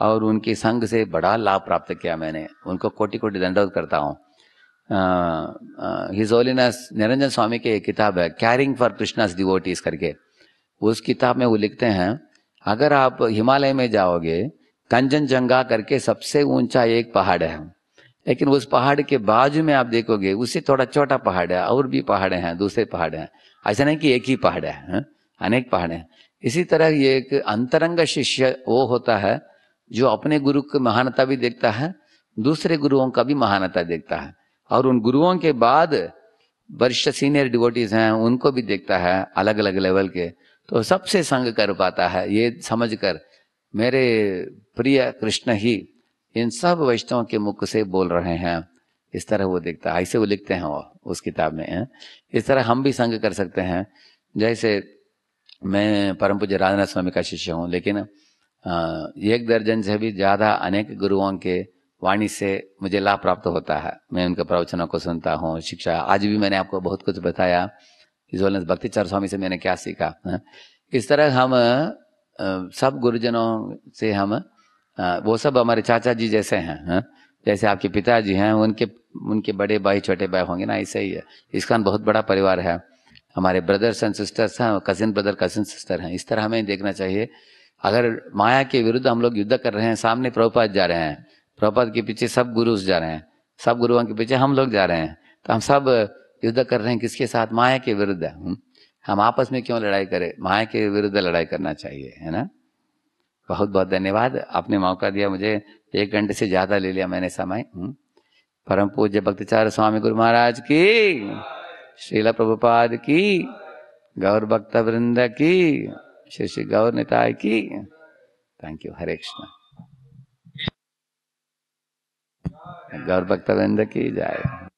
और उनके संग से बड़ा लाभ प्राप्त किया मैंने। उनको कोटि कोटि दंडवत करता हूँ। हिज होलीनेस निरंजन स्वामी की एक किताब है कैरिंग फॉर कृष्णास डिवोटीज करके। उस किताब में वो लिखते हैं, अगर आप हिमालय में जाओगे कंचनजंगा करके सबसे ऊँचा एक पहाड़ है। लेकिन उस पहाड़ के बाजू में आप देखोगे उससे थोड़ा छोटा पहाड़ है, और भी पहाड़ हैं, दूसरे पहाड़ हैं। ऐसा नहीं कि एक ही पहाड़ है हाँ? अनेक पहाड़ हैं। इसी तरह ये एक अंतरंग शिष्य वो होता है, जो अपने गुरु की महानता भी देखता है, दूसरे गुरुओं का भी महानता देखता है। और उन गुरुओं के बाद वरिष्ठ सीनियर डिवोटीज हैं, उनको भी देखता है अलग अलग लेवल के। तो सबसे संग कर पाता है, ये समझकर, मेरे प्रिय कृष्ण ही इन सब वैष्णवों के मुख से बोल रहे हैं। इस तरह वो देखता है। ऐसे वो लिखते हैं वो, उस किताब में, हैं। इस तरह हम भी संग कर सकते हैं। जैसे मैं परम पूज्य राजनाथ स्वामी का शिष्य हूँ, लेकिन एक दर्जन से भी ज़्यादा अनेक गुरुओं के वाणी से मुझे लाभ प्राप्त होता है। मैं उनके प्रवचनों को सुनता हूँ, शिक्षा। आज भी मैंने आपको बहुत कुछ बताया इस भक्ति चार स्वामी से मैंने क्या सीखा? इस तरह हम सब गुरुजनों से हम वो सब हमारे चाचा जी जैसे हैं हाँ? जैसे आपके पिताजी हैं, उनके उनके बड़े भाई, छोटे भाई होंगे ना, ऐसे ही है। इसका बहुत बड़ा परिवार है। हमारे ब्रदर्स एंड सिस्टर्स हैं, कजिन ब्रदर, कजिन सिस्टर हैं। इस तरह हमें देखना चाहिए। अगर माया के विरुद्ध हम लोग युद्ध कर रहे हैं, सामने प्रभुपाद जा रहे हैं। प्रभुपाद के पीछे सब गुरुस जा रहे हैं। सब गुरुओं के पीछे हम लोग जा रहे हैं। तो हम सब युद्ध कर रहे हैं, किसके साथ? माया के विरुद्ध? हम आपस में क्यों लड़ाई करें? माया के विरुद्ध लड़ाई करना चाहिए, है ना? बहुत बहुत धन्यवाद। आपने मौका दिया, मुझे एक घंटे से ज़्यादा ले लिया मैंने समय हम्म? परम पूज्य भक्तिचार्य स्वामी गुरु महाराज की, श्रीला प्रभुपाद की, गौर भक्त वृंद की, श्री श्री गौर निताय की। थैंक यू हरे कृष्ण गौर भक्त वृंद की जय।